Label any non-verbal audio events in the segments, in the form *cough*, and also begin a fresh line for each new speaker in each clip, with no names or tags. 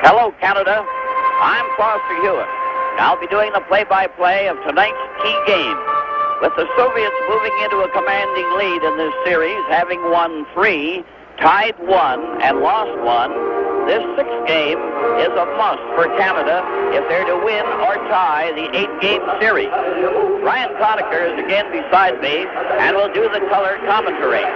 Hello, Canada. I'm Foster Hewitt. I'll be doing the play-by-play of tonight's key game. With the Soviets moving into a commanding lead in this series, having won three, tied one, and lost one, this sixth game is a must for Canada if they're to win or tie the eight-game series. Brian Conacher is again beside me and will do the color commentary.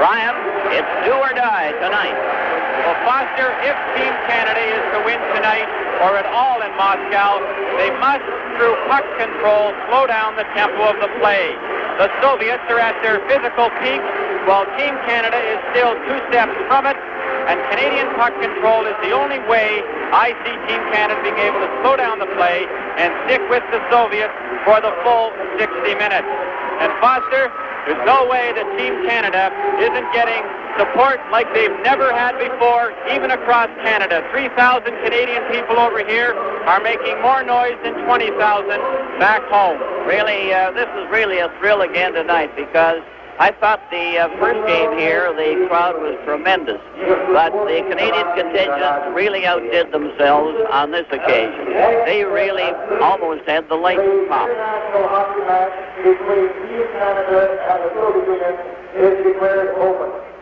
Brian, it's do or die tonight.
Well, Foster, if Team Canada is to win tonight or at all in Moscow, they must, through puck control, slow down the tempo of the play. The Soviets are at their physical peak, while Team Canada is still two steps from it, and Canadian puck control is the only way I see Team Canada being able to slow down the play and stick with the Soviets for the full 60 minutes. And Foster, there's no way that Team Canada isn't getting support like they've never had before, even across Canada. 3,000 Canadian people over here are making more noise than 20,000 back home.
Really, uh, this is really a thrill again tonight because I thought the uh, first game here, the crowd was tremendous, but the Canadian contingent really outdid themselves on this occasion. They really almost had the lights pop.
hockey match between Team Canada and the Soviet Union is declared open.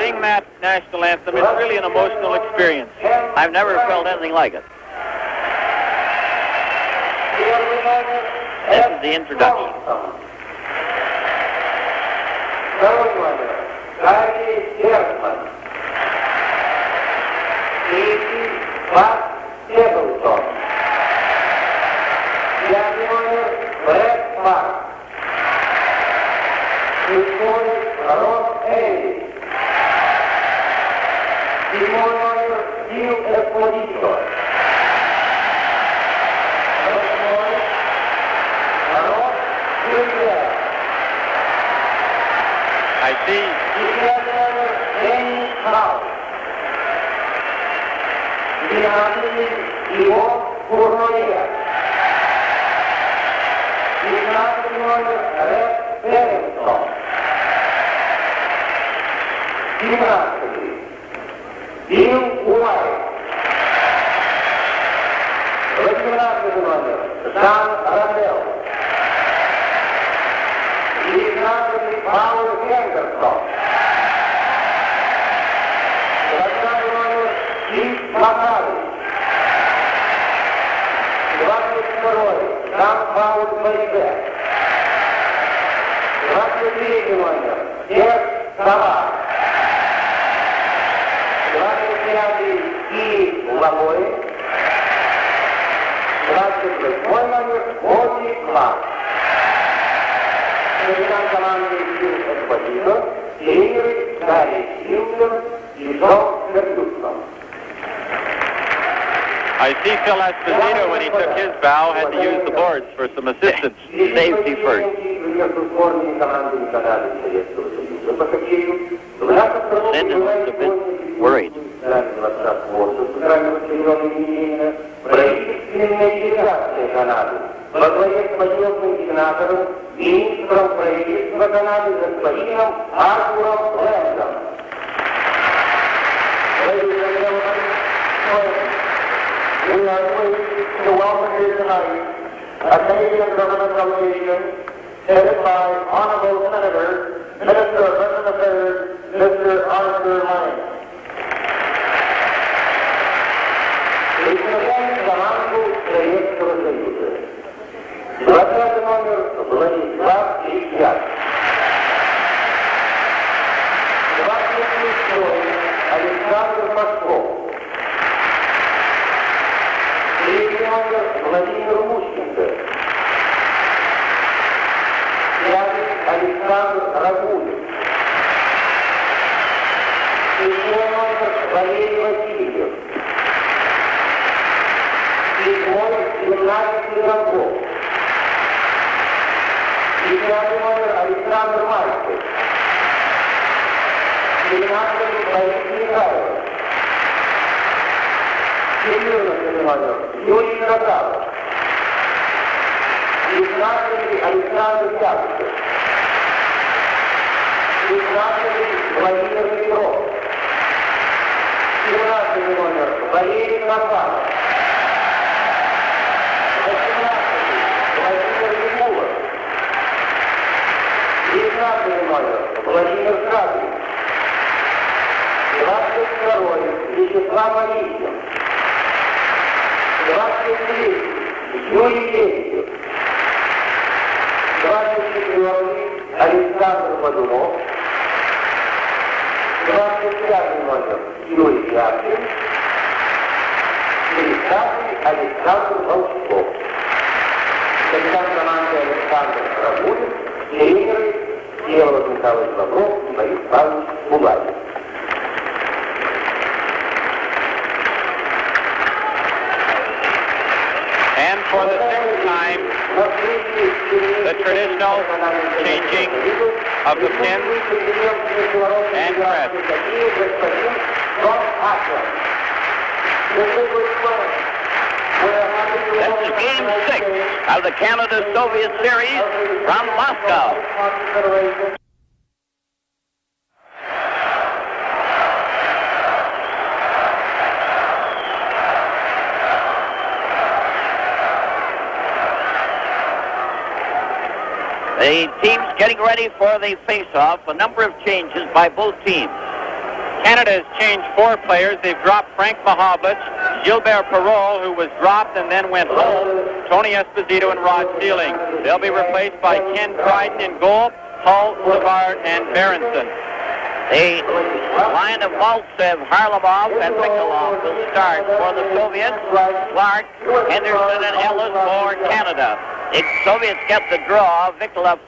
Sing that national anthem, it's really an emotional experience.
I've never felt anything like it. This is the introduction.
Здравый номер. Владимир Здравый. 22. Вячеслав Алисин. 23. Юрий Лебедев. 24. Александр Мадунов. 25 номер. Юрий Пятый. 30 Александр Волчков. Капитан команды Александр Крагулин. Ирина Всеволод Михайлович Лавров и Борис Павлович Булавин.
And for the sixth time, the traditional changing of the pins and crest.
That's game six of the Canada-Soviet series from Moscow. The team's getting ready for the face-off. A number of changes by both teams.
Canada has changed four players. They've dropped Frank Mahovlich, Gilbert Perreault, who was dropped and then went home, Tony Esposito, and Rod Seiling. They'll be replaced by Ken Dryden in goal, Hull, Savard, and Berenson.
The line of Maltsev, Harlamov, and Mikulov will start for the Soviets. Clarke, Henderson, and Ellis for Canada. The Soviets get the draw. Mikulov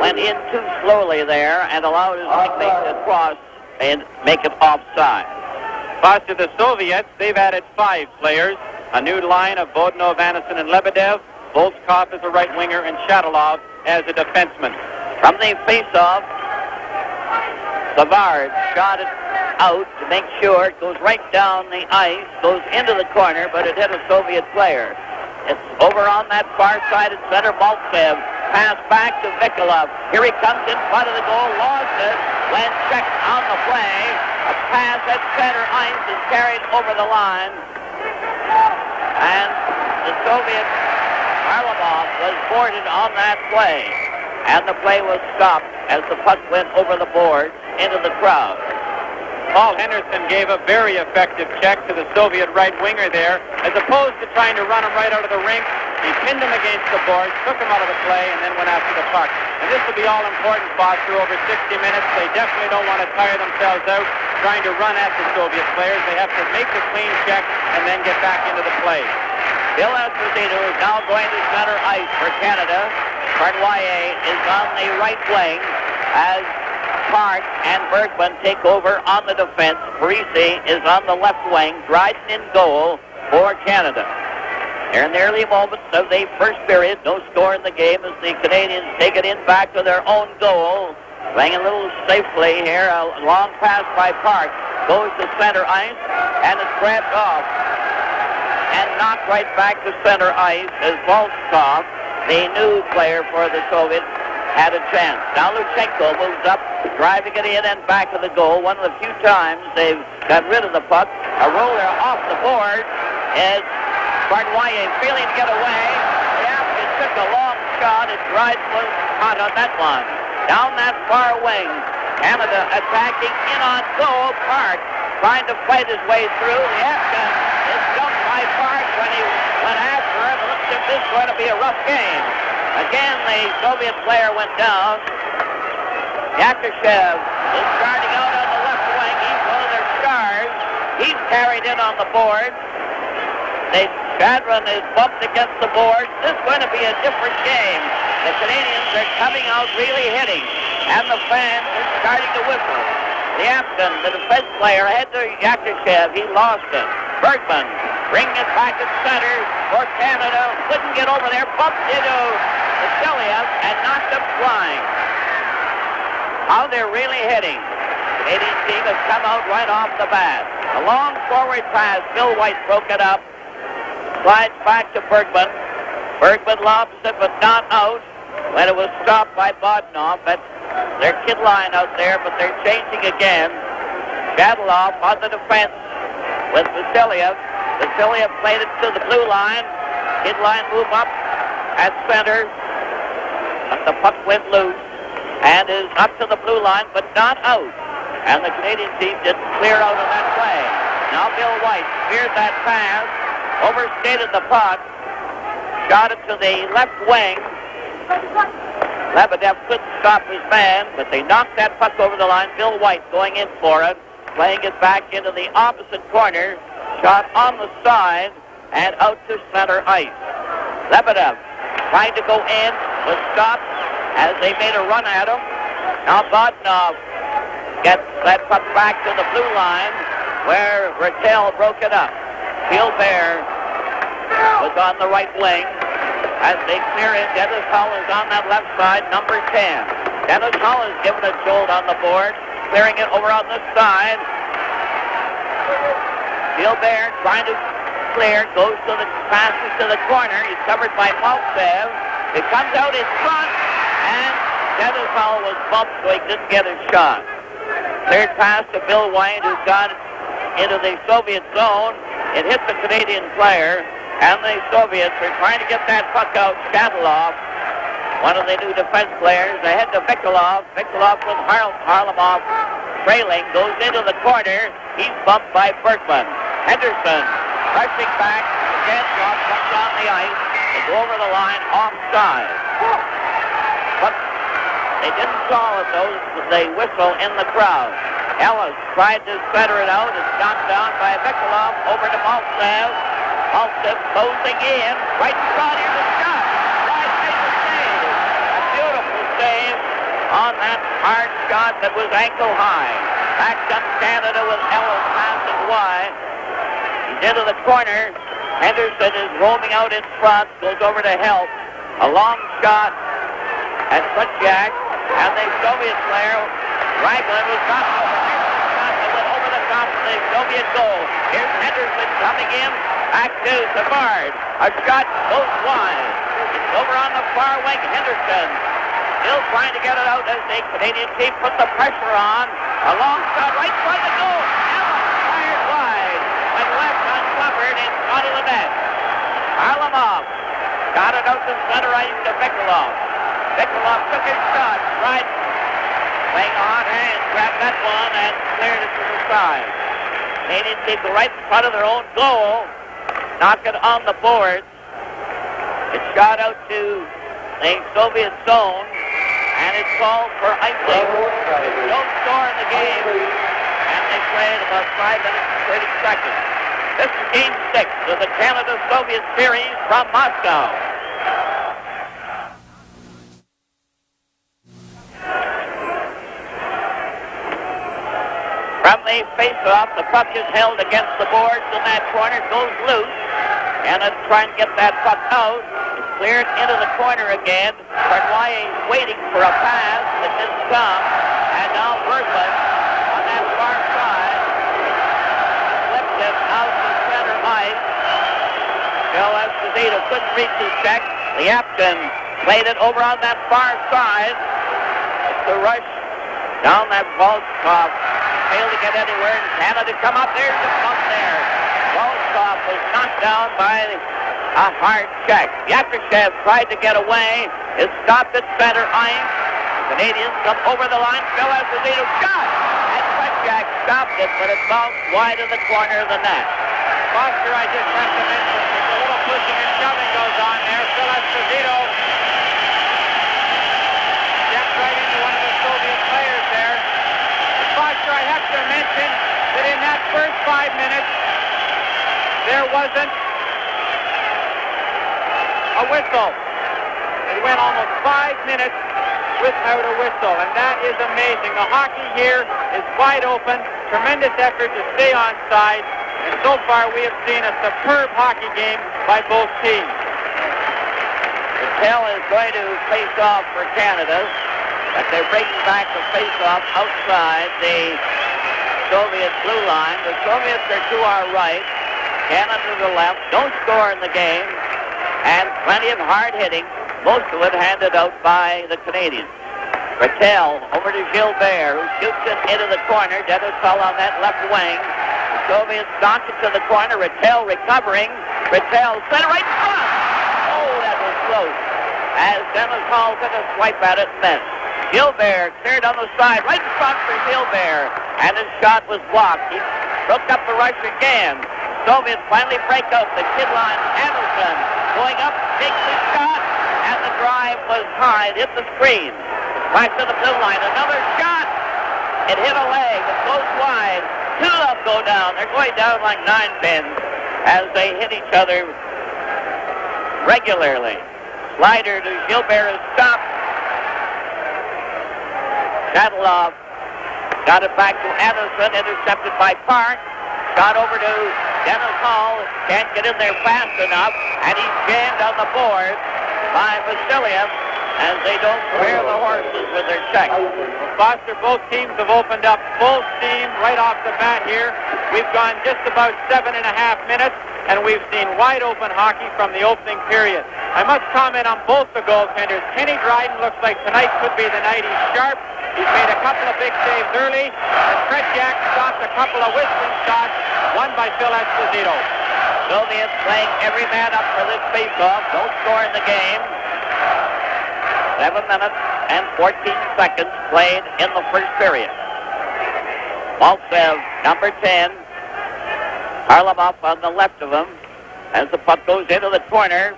went in too slowly there and allowed his teammate to cross and make it offside.
Pass to the Soviets, they've added five players. A new line of Bodunov, Anisin, and Lebedev. Volchkov as a right winger and Shatalov as a defenseman.
From the face-off, Savard shot it out to make sure it goes right down the ice, goes into the corner, but it hit a Soviet player. It's over on that far side at center. Maltsev pass back to Mikulov. Here he comes in front of the goal, lost it, when checked on the play. Pass at center ice is carried over the line. And the Soviet Harlamov was boarded on that play. and the play was stopped as the puck went over the boards into the crowd.
Paul Henderson gave a very effective check to the Soviet right winger there. As opposed to trying to run him right out of the rink, he pinned him against the boards, took him out of the play, and then went after the puck. And this will be all important, Foster, over 60 minutes. They definitely don't want to tire themselves out trying to run at the Soviet players. They have to make the clean check and then get back into the play.
Phil Esposito is now going to center ice for Canada. Cournoyer is on the right wing as Park and Bergman take over on the defense. Parise is on the left wing. Dryden in goal for Canada. They're in the early moments of the first period. No score in the game as the Canadians take it in back to their own goal. Playing a little safely here. A long pass by Park. Goes to center ice and is grabbed off. And knocked right back to center ice as Volchkov, the new player for the Soviets, had a chance. Now Luchenko moves up, driving it in and back of the goal. One of the few times they've got rid of the puck. A roller off the board as Cournoyer feeling to get away. Yeah, it took a long shot and Dryden was hot on that one. Down that far wing. Canada attacking in on goal. Park trying to fight his way through. The Afghan is jumped by Park when he went after him. It looks if this is going to be a rough game. Again, the Soviet player went down. Yakushev is starting out on the left wing. He's one of their stars. He's carried in on the board. They Shadrin is bumped against the board. This is going to be a different game. The Canadians are coming out really hitting, and the fans are starting to whistle. The Afghan, the defense player, had to Yakushev. He lost it. Bergman bringing it back at center for Canada. Couldn't get over there. Bumped into Vasiliev and knocked him flying. How they're really hitting. Canadian team has come out right off the bat. A long forward pass. Bill White broke it up. Slides back to Bergman. Bergman lobs it, but not out. When it was stopped by Bodunov. That's their kid line out there, but they're changing again. Shadloff on the defense with Vasiliev. Vasiliev played it to the blue line. Kid line move up at center. The puck went loose and is up to the blue line, but not out. And the Canadian team didn't clear out of that play. Now Bill White cleared that pass, overstated the puck, shot it to the left wing. Lebedev couldn't stop his man, but they knocked that puck over the line. Bill White going in for it, playing it back into the opposite corner. Shot on the side and out to center ice. Lebedev trying to go in, was stopped as they made a run at him. Now Bodunov uh, gets that puck back to the blue line where Ratelle broke it up. Gilbert was on the right wing. As they clear it, Dennis Hull is on that left side, number 10. Dennis Hull is given a jolt on the board, clearing it over on this side. Gilbert trying to clear, goes to the passes to the corner. He's covered by Maltsev. It comes out in front, and Dennis was bumped, so he didn't get his shot. Third pass to Bill White, who's got into the Soviet zone. It hit the Canadian player, and the Soviets are trying to get that puck out. Shatalov, one of the new defense players, ahead to Mikolov. Mikolov with Har- Harlamov trailing, goes into the corner. He's bumped by Bergman. Henderson rushing back, again, comes on the ice. Over the line offside. But they didn't call it, though. They whistle in the crowd. Ellis tried to center it out. It's knocked down by Mikolov over to Maltsev. Maltsev closing in. Right in front. Here's shot. Makes a save. A beautiful save on that hard shot that was ankle high. Back comes Canada with Ellis passing wide. He's into the corner. Henderson is roaming out in front. Goes over to help. A long shot at Kutchak. And the Soviet player, Ragulin, was not over. Over the top of the Soviet goal. Here's Henderson coming in. Back to Savard. A shot goes wide. It's over on the far wing. Henderson still trying to get it out as the Canadian team put the pressure on. A long shot right of the goal. Allen fired wide. Went left uncovered in front of the got it out to center ice to Mikolov. Nikolov took his shot. Right. Playing a hot hand, grabbed that one and cleared it to the side. Canadian team go right in front of their own goal. Knock it on the boards. It's shot out to the Soviet zone. And it's called for icing. No score in the game. And they played about 5 minutes and 30 seconds. This is game six of the Canada-Soviet series from Moscow. From the face-off, the puck is held against the boards in that corner, goes loose. Canada trying to get that puck out. It's cleared into the corner again. Benoit waiting for a pass that didn't come. And now Berglund on that far side flipped it out to center ice. Esposito couldn't check. The Apton played it over on that far side. The rush down that Volkov. Failed to get anywhere, and Canada come up. There's the puck there. Volkov was knocked down by a hard check. Yakushev tried to get away. It stopped at center ice. The Canadians come over the line. Phil Esposito shot. And Jack stopped it, but it bounced wide in the corner of the net.
Foster, I just have to mention, a little pushing and on there. Right into one of the Soviet players there. Foster, I have to mention that in that first five minutes, there wasn't a whistle. It went almost five minutes without a whistle, and that is amazing. The hockey here is wide open, tremendous effort to stay on side, and so far we have seen a superb hockey game by both teams.
Ratelle is going to face off for Canada, but they're bringing back the face-off outside the Soviet blue line. The Soviets are to our right, Canada to the left. Don't score in the game, and plenty of hard hitting. Most of it handed out by the Canadians. Ratelle over to Gilbert, who shoots it into the corner. Dennis fell on that left wing. The Soviets knock it to the corner. Ratelle recovering. Ratelle center right front. Oh, that was close. As Dennis Hull took a swipe at it and missed. Gilbert cleared on the side, right in front for Gilbert. And his shot was blocked. He broke up the rush again. Soviets finally break up the kid line. Anisin going up, takes the shot, and the drive was high. It hit the screen. Back to the blue line. Another shot. It hit a leg. It goes wide. Two of them go down. They're going down like nine pins as they hit each other regularly. Slider to Gilbert is stopped. Shatalov got it back to Anisin, intercepted by Park. Got over to Dennis Hull, can't get in there fast enough, and he's jammed on the board by Vasiliev as they don't prepare the horses with their check.
Foster, both teams have opened up full steam right off the bat here. We've gone just about seven and a half minutes, and we've seen wide open hockey from the opening period. I must comment on both the goaltenders. Kenny Dryden looks like tonight could be the night he's sharp. He's made a couple of big saves early, and Jack stopped a couple of whistling shots, one by Phil Esposito.
Soviets playing every man up for this faceoff. Don't score in the game. Seven minutes and 14 seconds played in the first period. Maltsev, number 10. Harlamov on the left of him. As the puck goes into the corner,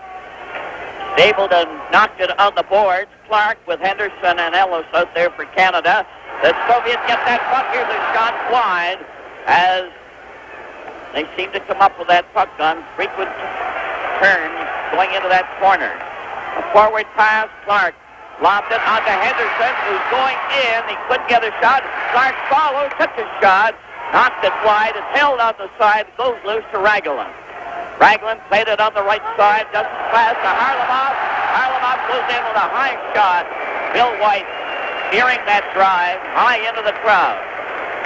Stapleton knocked it on the boards. Clarke with Henderson and Ellis out there for Canada. The Soviets get that puck. Here's a shot wide as they seem to come up with that puck on frequent turns going into that corner. A forward pass, Clarke lobbed it onto Henderson, who's going in. He couldn't get a shot. Clarke follows, took a shot, knocked it wide. It's held on the side, goes loose to Ragulin. Ragulin played it on the right side, doesn't pass to Harlamov. Harlamov goes in with a high shot. Bill White hearing that drive high into the crowd.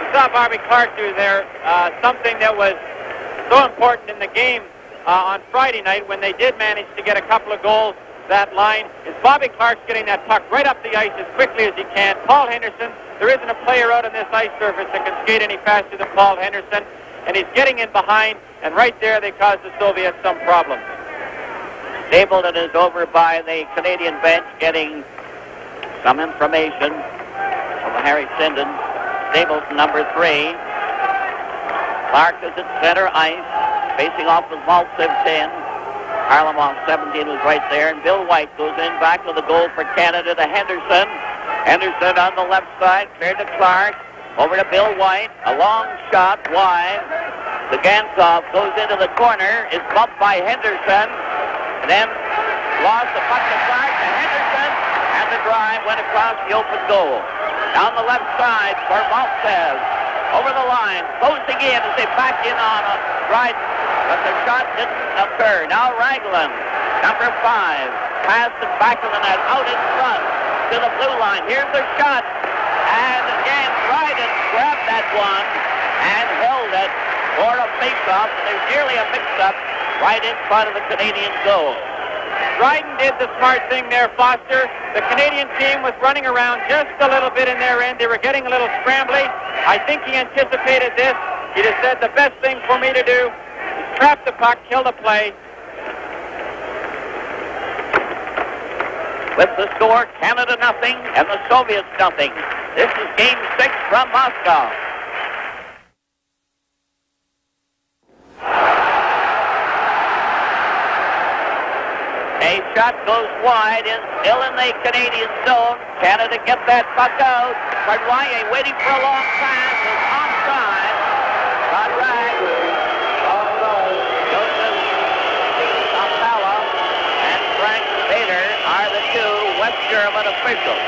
We saw Bobby Clarke do there uh, something that was so important in the game uh, on Friday night when they did manage to get a couple of goals. That line is Bobby Clarke's getting that puck right up the ice as quickly as he can. Paul Henderson, there isn't a player out on this ice surface that can skate any faster than Paul Henderson, and he's getting in behind, and right there they caused the Soviets some problems.
Stapleton is over by the Canadian bench getting Some information from Harry Sinden. Stapleton, number three. Clarke is at center ice, facing off with Maltsev 10. Harlamov 17 was right there, and Bill White goes in back to the goal for Canada to Henderson. Henderson on the left side, cleared to Clarke. Over to Bill White, a long shot wide. The Gansov goes into the corner, is bumped by Henderson, and then lost the puck to Clarke to Henderson, and the drive went across the open goal. Down the left side for Maltsev. Over the line, closing in as they back in on a right, but the shot didn't occur. Now Ragulin, number five, passed it back to the net, out in front to the blue line. Here's the shot, and again Dryden grabbed that one and held it for a face-off. There's nearly a mix-up right in front of the Canadian goal.
Dryden did the smart thing there, Foster. The Canadian team was running around just a little bit in their end. They were getting a little scrambly. I think he anticipated this. He just said the best thing for me to do is trap the puck, kill the play.
With the score, Canada nothing and the Soviets nothing. This is game six from Moscow. A shot goes wide, is still in the Canadian zone. Canada get that puck out. Cournoyer waiting for a long pass is offside. Rag, oh, Joseph Sapala, and Frank Baader are the two West German officials.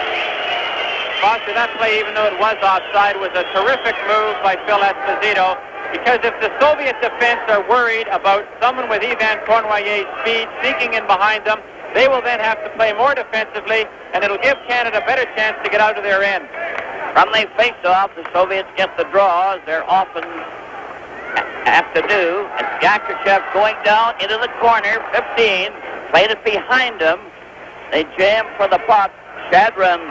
Foster, that play, even though it was offside, was a terrific move by Phil Esposito. Because if the Soviet defense are worried about someone with Yvan Cournoyer's speed sneaking in behind them, they will then have to play more defensively, and it'll give Canada a better chance to get out of their end.
From the face-off, the Soviets get the draw, as they're often have to do. And Yakushev going down into the corner, 15, played it behind him. They jam for the puck. Shadrin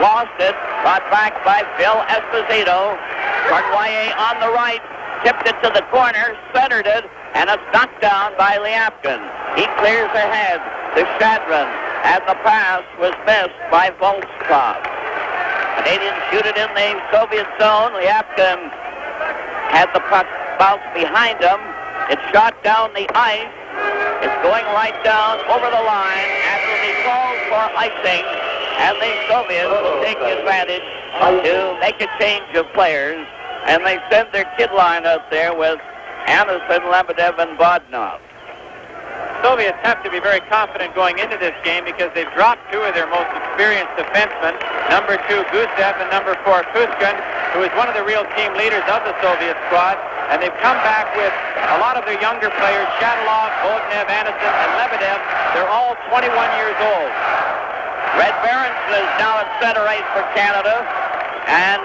lost it, brought back by Phil Esposito. Cournoyer on the right, tipped it to the corner, centered it, and it's knocked down by Liapkin. He clears ahead to Shadrin, and the pass was missed by Volchkov. Canadians shoot it in the Soviet zone. Liapkin had the puck bounce behind him. It's shot down the ice. It's going right down over the line, and will be called for icing, and the Soviets will take advantage to make a change of players, and they send their kid line up there with Anisin, Lebedev, and Bodunov.
Soviets have to be very confident going into this game because they've dropped two of their most experienced defensemen, number two Gusev and number four Kuzkin, who is one of the real team leaders of the Soviet squad. And they've come back with a lot of their younger players, Shatalov, Bodunov, Anisin, and Lebedev. They're all 21 years old.
Red Berenson is now at center ice for Canada. And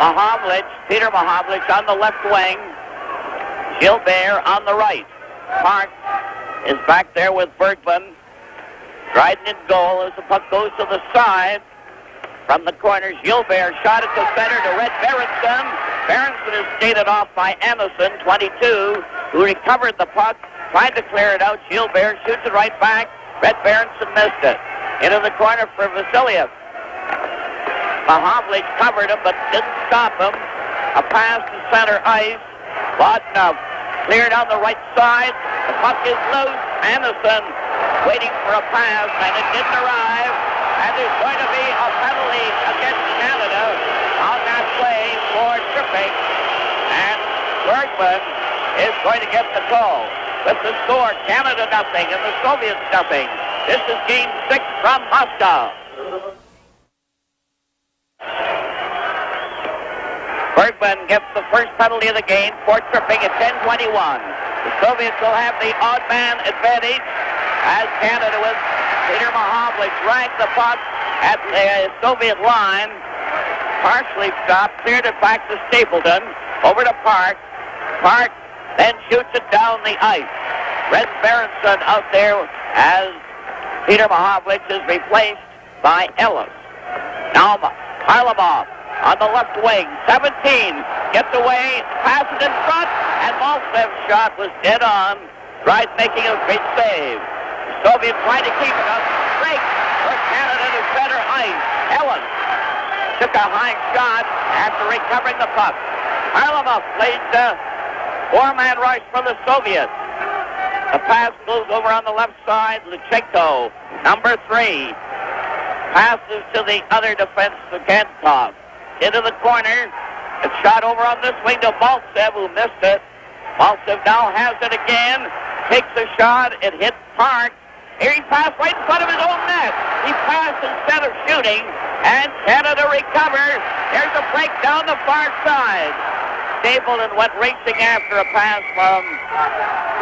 Mahovlich, Peter Mahovlich on the left wing. Gilbert on the right. Park is back there with Bergman. Dryden in goal as the puck goes to the side. From the corners, Gilbert shot at the center to Red Berenson. Berenson is skated off by Anisin, 22, who recovered the puck, tried to clear it out. Gilbert shoots it right back. Red Berenson missed it. Into the corner for Vasiliev. Mahovlich covered him, but didn't stop him. A pass to center ice. Bodunov uh, cleared on the right side. The puck is loose. Anisin waiting for a pass, and it didn't arrive. And there's going to be a penalty against Canada on that play for tripping. And Bergman is going to get the call. With the score, Canada nothing and the Soviets nothing. This is game six from Moscow. Bergman gets the first penalty of the game for tripping at 10-21. The Soviets will have the odd man advantage as Canada with Peter Mahovlich dragged the puck at the Soviet line. Partially stopped, cleared it back to Stapleton, over to Park. Park then shoots it down the ice. Red Berenson out there as Peter Mahovlich is replaced by Ellis. Now Harlamov on the left wing. 17 gets away, passes in front, and Maltsev's shot was dead on. Wright making a great save. The Soviets trying to keep it up. break for Canada to center ice. Ellis took a high shot after recovering the puck. Harlamov played the four-man rush for the Soviets. The pass goes over on the left side. Luchenko, number three, passes to the other defense, the Gantov. Into the corner. A shot over on this wing to Maltsev, who missed it. Maltsev now has it again. Takes a shot. It hits Park. Here he passed right in front of his own net. He passed instead of shooting, and Canada recovers. There's a break down the far side. Stapleton went racing after a pass from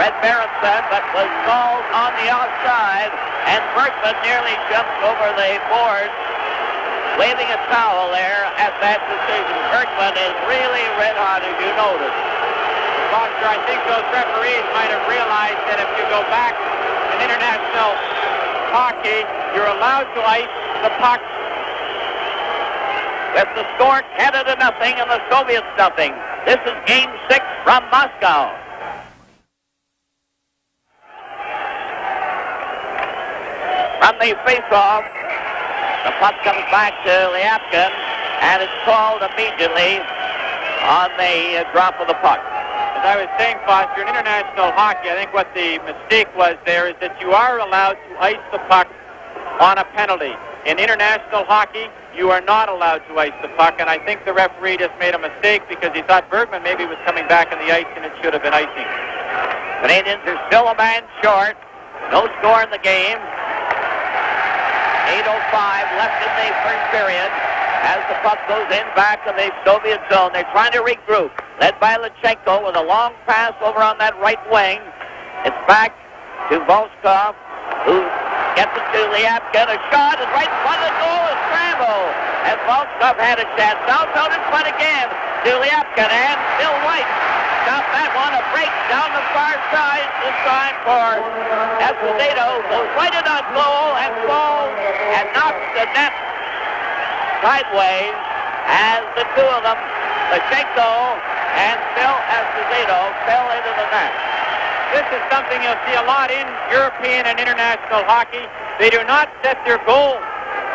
Red Berenson, but was called on the outside, and Bergman nearly jumped over the board, waving a towel there at that decision. Bergman is really red hot, as you noticed.
Foster, I think those referees might have realized that if you go back in international hockey, you're allowed to ice the puck.
With the score Canada nothing and the Soviets nothing. This is game six from Moscow. From the face-off, the puck comes back to Lyapkin, and it's called immediately on the uh, drop of the puck.
As I was saying, Foster, in international hockey, I think what the mistake was there is that you are allowed to ice the puck on a penalty. In international hockey, you are not allowed to ice the puck, and I think the referee just made a mistake because he thought Bergman maybe was coming back on the ice and it should have been icing.
Canadians are still a man short. No score in the game. 8.05 left in the first period as the puck goes in back to the Soviet zone. They're trying to regroup. Led by Luchenko with a long pass over on that right wing. It's back to Volchkov, who gets it to Lyapkin. A shot is right in front of the goal. A scramble. As Volchkov had a chance. Out in front again to Lyapkin and Bill White. Stop that one. A break down the far side. This time for Esposito. Goes right in on goal and falls and knocks the net sideways as the two of them, Luchenko and Phil Esposito, fell into the net.
This is something you'll see a lot in European and international hockey. They do not set their goals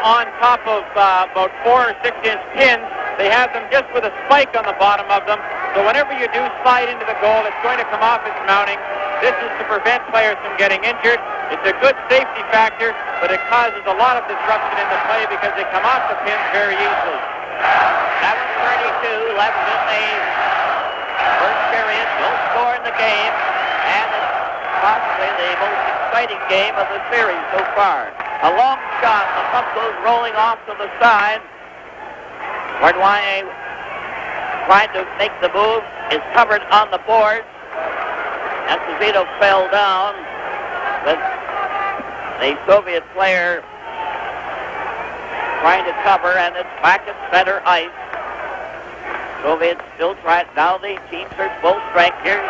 on top of uh, about four or six inch pins. They have them just with a spike on the bottom of them. So whenever you do slide into the goal, it's going to come off its mounting. This is to prevent players from getting injured. It's a good safety factor, but it causes a lot of disruption in the play because they come off the pins very easily.
7.32 left in the first period. No score in the game, possibly the most exciting game of the series so far. A long shot. The goes rolling off to the side. Cournoyer trying to make the move. Is covered on the boards. Esposito fell down. But the Soviet player trying to cover, and it's back at center ice. Soviets still trying. Now the teams are full strength. Here's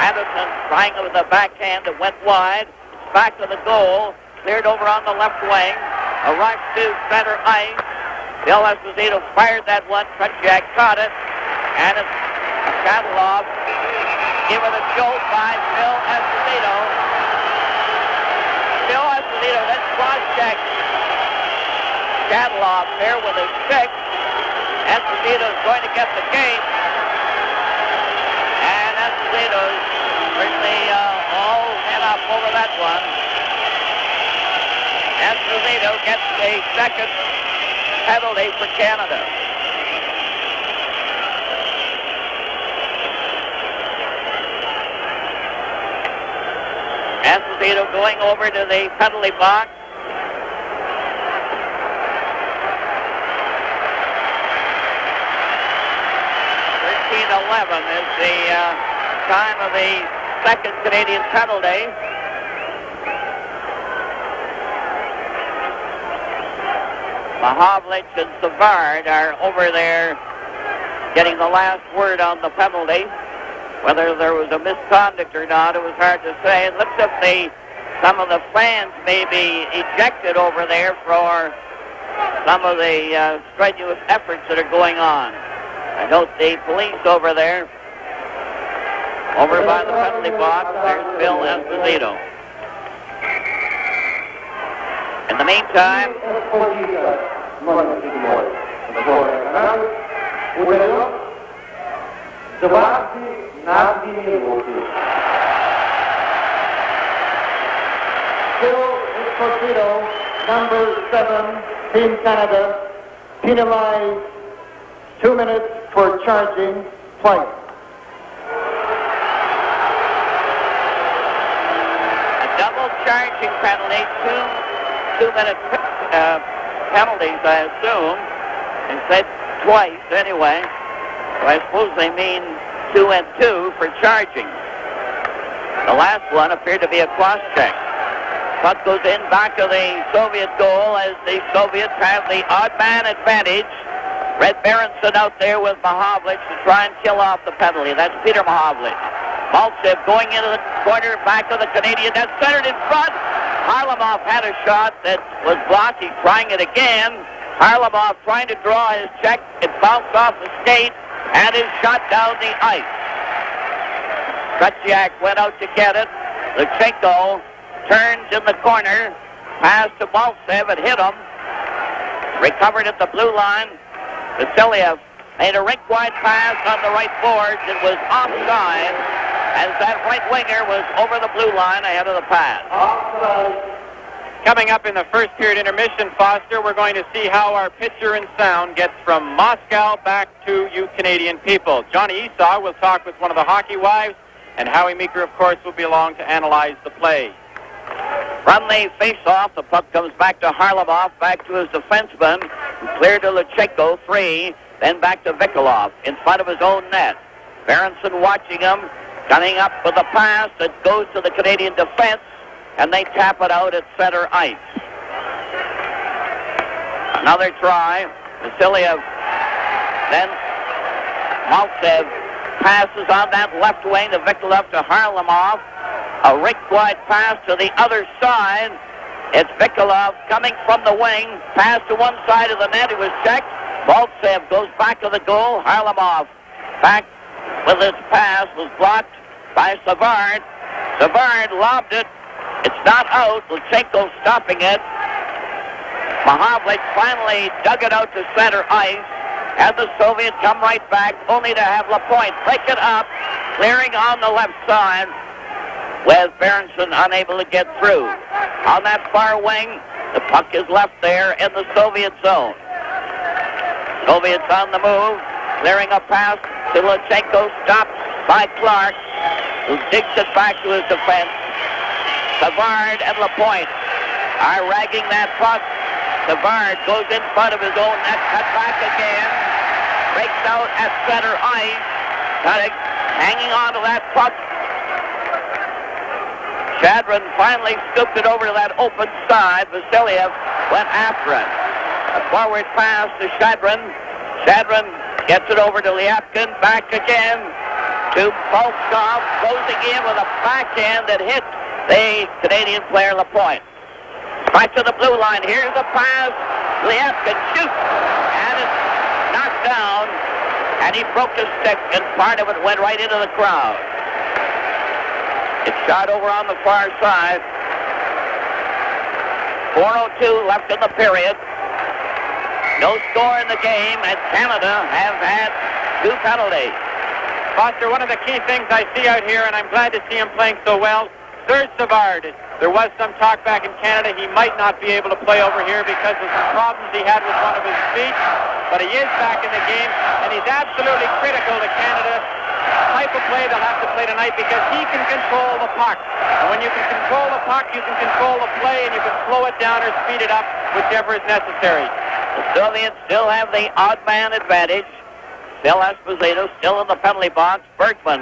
Anisin trying with a backhand that went wide. Back to the goal. Cleared over on the left wing. A rush to center ice. Phil Esposito fired that one. Tretiak caught it. And it's Shadlov given a jolt by Phil Esposito. Phil Esposito then cross-check Shadlov there with a stick. Esposito is going to get the gate. And Esposito certainly uh, all head up over that one. And Esposito gets a second penalty for Canada. Esposito going over to the penalty box. Eleven is the uh, time of the second Canadian penalty. Mahovlich and Savard are over there getting the last word on the penalty. Whether there was a misconduct or not, it was hard to say. It looks like the, some of the fans may be ejected over there for some of the uh, strenuous efforts that are going on. I note the police over there, over by the penalty box. There's Phil Esposito. In the meantime,
Phil Esposito, number seven, Team Canada, penalized two minutes for charging twice.
Penalty, two two-minute uh, penalties, I assume. And said twice anyway. So I suppose they mean two and two for charging. The last one appeared to be a cross check. Puck goes in back of the Soviet goal as the Soviets have the odd man advantage. Red Berenson out there with Mahovlich to try and kill off the penalty. That's Peter Mahovlich. Maltsev going into the corner back of the Canadian. That's centered in front. Harlamov had a shot that was blocked. He's trying it again. Harlamov trying to draw his check. It bounced off the skate and is shot down the ice. Tretiak went out to get it. Luchenko turns in the corner. Pass to Maltsev. It hit him. Recovered at the blue line. Vasiliev made a rink-wide pass on the right boards. It was offside as that right winger was over the blue line ahead of the pass.
Coming up in the first period intermission, Foster, we're going to see how our picture and sound gets from Moscow back to you Canadian people. Johnny Esaw will talk with one of the hockey wives, and Howie Meeker, of course, will be along to analyze the play.
From the face-off, the puck comes back to Harlamov, back to his defenseman, who cleared to Luchenko, three, then back to Vikulov in front of his own net. Berenson watching him, coming up with a pass that goes to the Canadian defense, and they tap it out at center ice. Another try. Vasiliev, then Maltsev passes on that left wing to Vikulov to Harlamov. A rink-wide pass to the other side. It's Vikulov coming from the wing. Pass to one side of the net. It was checked. Maltsev goes back to the goal. Harlamov back with his pass was blocked by Savard. Savard lobbed it. It's not out. Luchenko stopping it. Mahovlich finally dug it out to center ice. And the Soviets come right back, only to have Lapointe break it up, clearing on the left side with Berenson unable to get through. On that far wing, the puck is left there in the Soviet zone. Soviets on the move, clearing a pass to stopped by Clarke, who digs it back to his defense. Savard and Lapointe are ragging that puck. Savard goes in front of his own net, cut back again, breaks out at center ice, cutting, hanging on to that puck. Shadrin finally scooped it over to that open side. Vasiliev went after it. A forward pass to Shadrin. Shadrin gets it over to Liapkin. Back again to Volchkov, closing in with a backhand that hit the Canadian player Lapointe. Back to the blue line. Here's the pass. Liapkin shoots. And it's knocked down. And he broke his stick, and part of it went right into the crowd. It's shot over on the far side. 4.02 left in the period. No score in the game, and Canada have had two penalties.
Foster, one of the key things I see out here, and I'm glad to see him playing so well, Serge Savard. There was some talk back in Canada he might not be able to play over here because of some problems he had with one of his feet, but he is back in the game, and he's absolutely critical to Canada type of play they'll have to play tonight because he can control the puck. And when you can control the puck, you can control the play and you can slow it down or speed it up, whichever is necessary.
The Soviets still have the odd man advantage. Phil Esposito, still in the penalty box. Bergman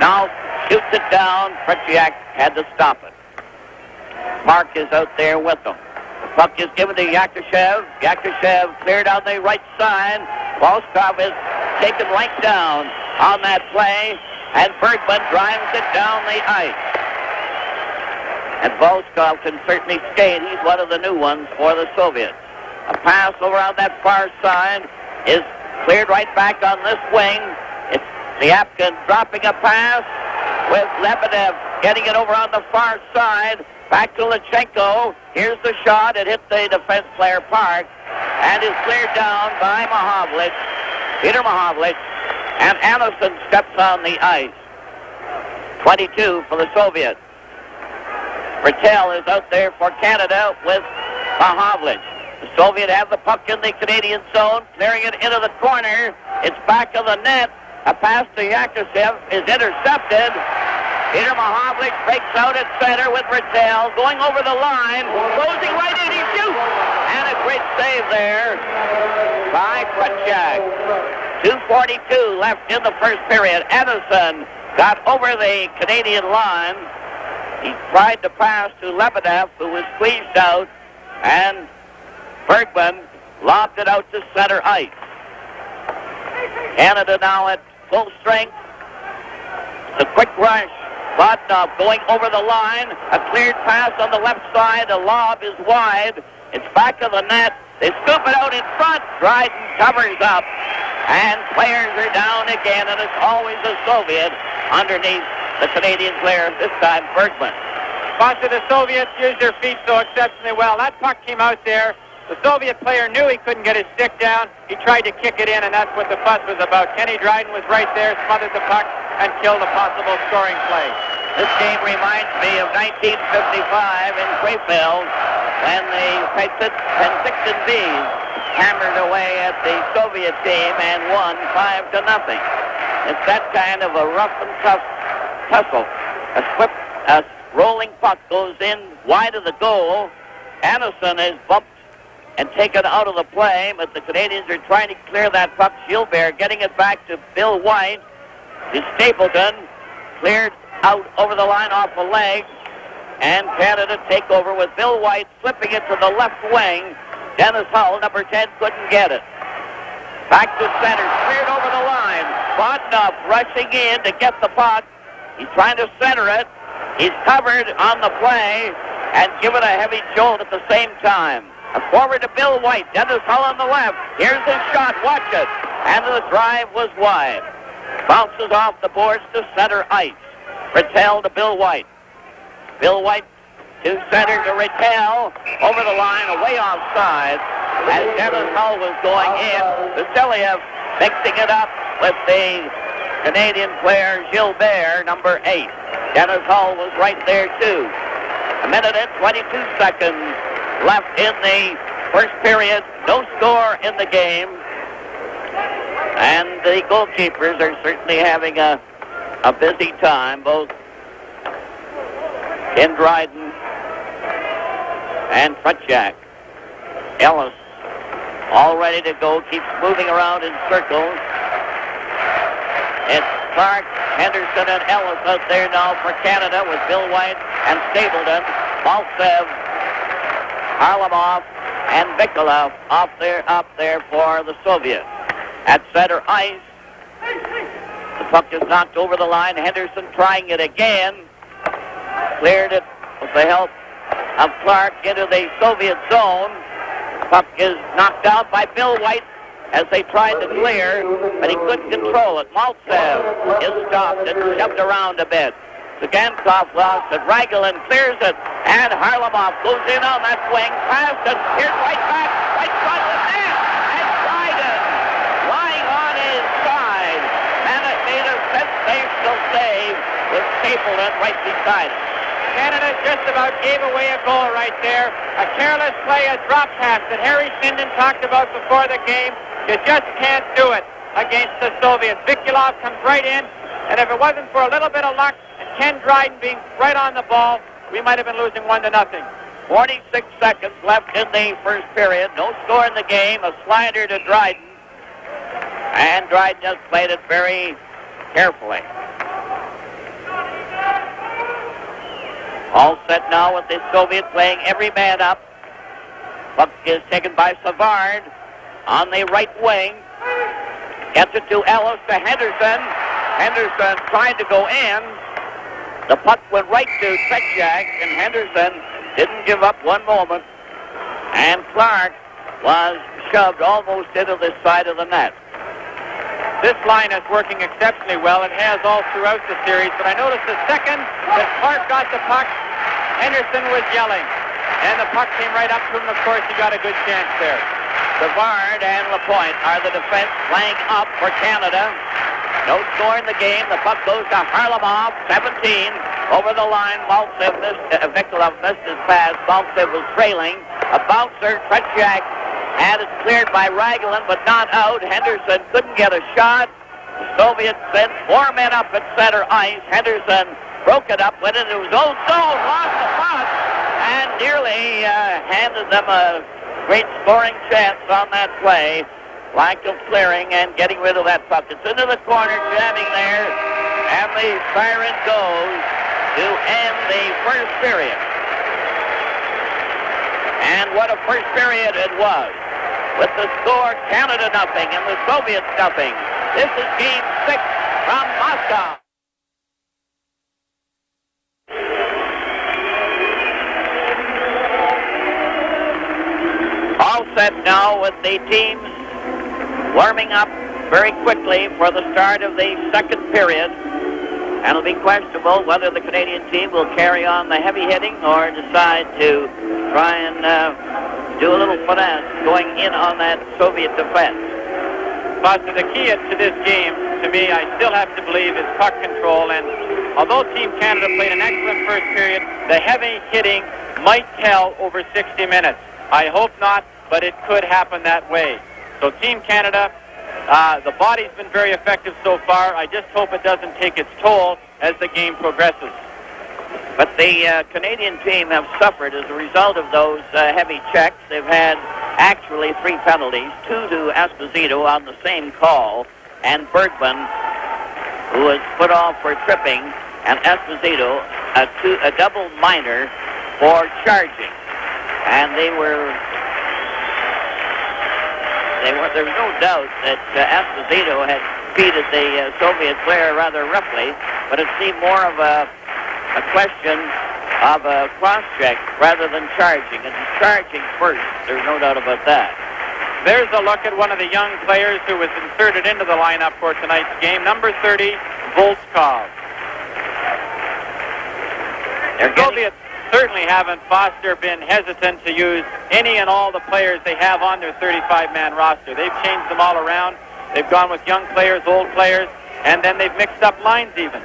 now shoots it down. Tretiak had to stop it. Mark is out there with them. The puck is given to Yakushev. Yakushev cleared on the right side. Volchkov is taken right down on that play, and Bergman drives it down the ice. And Volchkov can certainly skate. He's one of the new ones for the Soviets. A pass over on that far side is cleared right back on this wing. It's Liapkin dropping a pass with Lebedev getting it over on the far side. Back to Luchenko. Here's the shot. It hit the defense player Park and is cleared down by Mahovlich, Peter Mahovlich, and Anisin steps on the ice. 22 for the Soviets. Bertel is out there for Canada with Mahovlich. The Soviet have the puck in the Canadian zone, clearing it into the corner. It's back of the net. A pass to Yakushev is intercepted. Peter Mahovlich breaks out at center with Bertel going over the line, closing right in. He shoots, and a great save there by Tretiak. 2:42 left in the first period. Anisin got over the Canadian line. He tried to pass to Lebedev, who was squeezed out, and Bergman lobbed it out to center ice. Canada now at full strength. The quick rush. Bodunov going over the line. A cleared pass on the left side. The lob is wide. It's back of the net. They scoop it out in front. Dryden covers up. And players are down again, and it's always a Soviet underneath the Canadian player, this time Bergman.
Foster, the Soviets used their feet so exceptionally well. That puck came out there. The Soviet player knew he couldn't get his stick down. He tried to kick it in, and that's what the fuss was about. Kenny Dryden was right there, smothered the puck, and killed a possible scoring play.
This game reminds me of 1955 in Krefeld when the Penticton Vees hammered away at the Soviet team and won five to nothing. It's that kind of a rough and tough tussle. A swift, a rolling puck goes in wide of the goal. Anisin is bumped and taken out of the play, but the Canadians are trying to clear that puck. Gilbert getting it back to Bill White. To Stapleton, cleared out over the line off the leg, and Canada take over with Bill White slipping it to the left wing. Dennis Hull, number 10, couldn't get it. Back to center, cleared over the line. Bodunov rushing in to get the puck. He's trying to center it. He's covered on the play and given a heavy jolt at the same time. Forward to Bill White. Dennis Hull on the left. Here's his shot. Watch it. And the drive was wide. Bounces off the boards to center ice. Bertel to Bill White. Bill White to center to Ratelle. Over the line, away offside. As Dennis Hull was going in, Vasiliev mixing it up with the Canadian player Gilbert, number eight. Dennis Hull was right there too. A minute and 22 seconds left in the first period. No score in the game. And the goalkeepers are certainly having a, a busy time, both Ken Dryden and Tretiak. Ellis all ready to go, keeps moving around in circles. It's Clarke, Henderson, and Ellis out there now for Canada with Bill White and Stapleton. Maltsev Harlamov and Vikulov off there, up there for the Soviets. At center ice, the puck is knocked over the line. Henderson trying it again. Cleared it with the help of Clarke into the Soviet zone. Puck is knocked out by Bill White as they tried to clear, but he couldn't control it. Maltsev is stopped and shoved around a bit. Tsygankov lost it. Ragulin clears it. And Harlamov goes in on that wing. Past it. Here's right back. Right front of the net. And Dryden lying on his side. And it made a sensational save with Stapleton right beside him.
Canada just about gave away a goal right there. A careless play, a drop pass that Harry Sinden talked about before the game. You just can't do it against the Soviets. Vikulov comes right in, and if it wasn't for a little bit of luck, and Ken Dryden being right on the ball, we might have been losing one to nothing.
46 seconds left in the first period. No score in the game. A slider to Dryden. And Dryden just played it very carefully. All set now with the Soviet playing every man up. Puck is taken by Savard on the right wing. Gets it to Ellis to Henderson. Henderson tried to go in. The puck went right to Tretiak, and Henderson didn't give up one moment. And Clarke was shoved almost into the side of the net.
This line is working exceptionally well. It has all throughout the series. But I noticed the second that Clarke got the puck, Henderson was yelling. And the puck came right up to him. Of course, he got a good chance there.
Savard and Lapointe are the defense playing up for Canada. No score in the game. The puck goes to Harlamov, 17. Over the line, Maltsev missed, uh, missed his pass. Maltsev was trailing. A bouncer, Tretiak had it cleared by Ragulin, but not out. Henderson couldn't get a shot. The Soviets sent four men up at center ice. Henderson broke it up, went into his own zone, lost the puck, and nearly uh, handed them a great scoring chance on that play. Lack of clearing and getting rid of that puck. It's into the corner, jamming there, and the siren goes to end the first period. And what a first period it was. With the score Canada nothing and the Soviets nothing. This is game six from Moscow. All set now with the teams warming up very quickly for the start of the second period. And it'll be questionable whether the Canadian team will carry on the heavy hitting or decide to try and uh, do a little finesse going in on that Soviet defense.
Foster, the key to this game, to me, I still have to believe, is puck control. And although Team Canada played an excellent first period, the heavy hitting might tell over 60 minutes. I hope not, but it could happen that way. So Team Canada, uh, the body's been very effective so far. I just hope it doesn't take its toll as the game progresses.
But the uh, Canadian team have suffered as a result of those uh, heavy checks. They've had actually three penalties, two to Esposito on the same call, and Bergman, who was put off for tripping, and Esposito, a, two, a double minor for charging. And they were they were, there was no doubt that uh, Esposito had defeated the uh, Soviet player rather roughly, but it seemed more of a, a question of a cross-check rather than charging. And charging first. There's no doubt about that.
There's a look at one of the young players who was inserted into the lineup for tonight's game, number 30, Volchkov.
They're
The Soviets certainly haven't, Foster, been hesitant to use any and all the players they have on their 35-man roster. They've changed them all around. They've gone with young players, old players, and then they've mixed up lines even.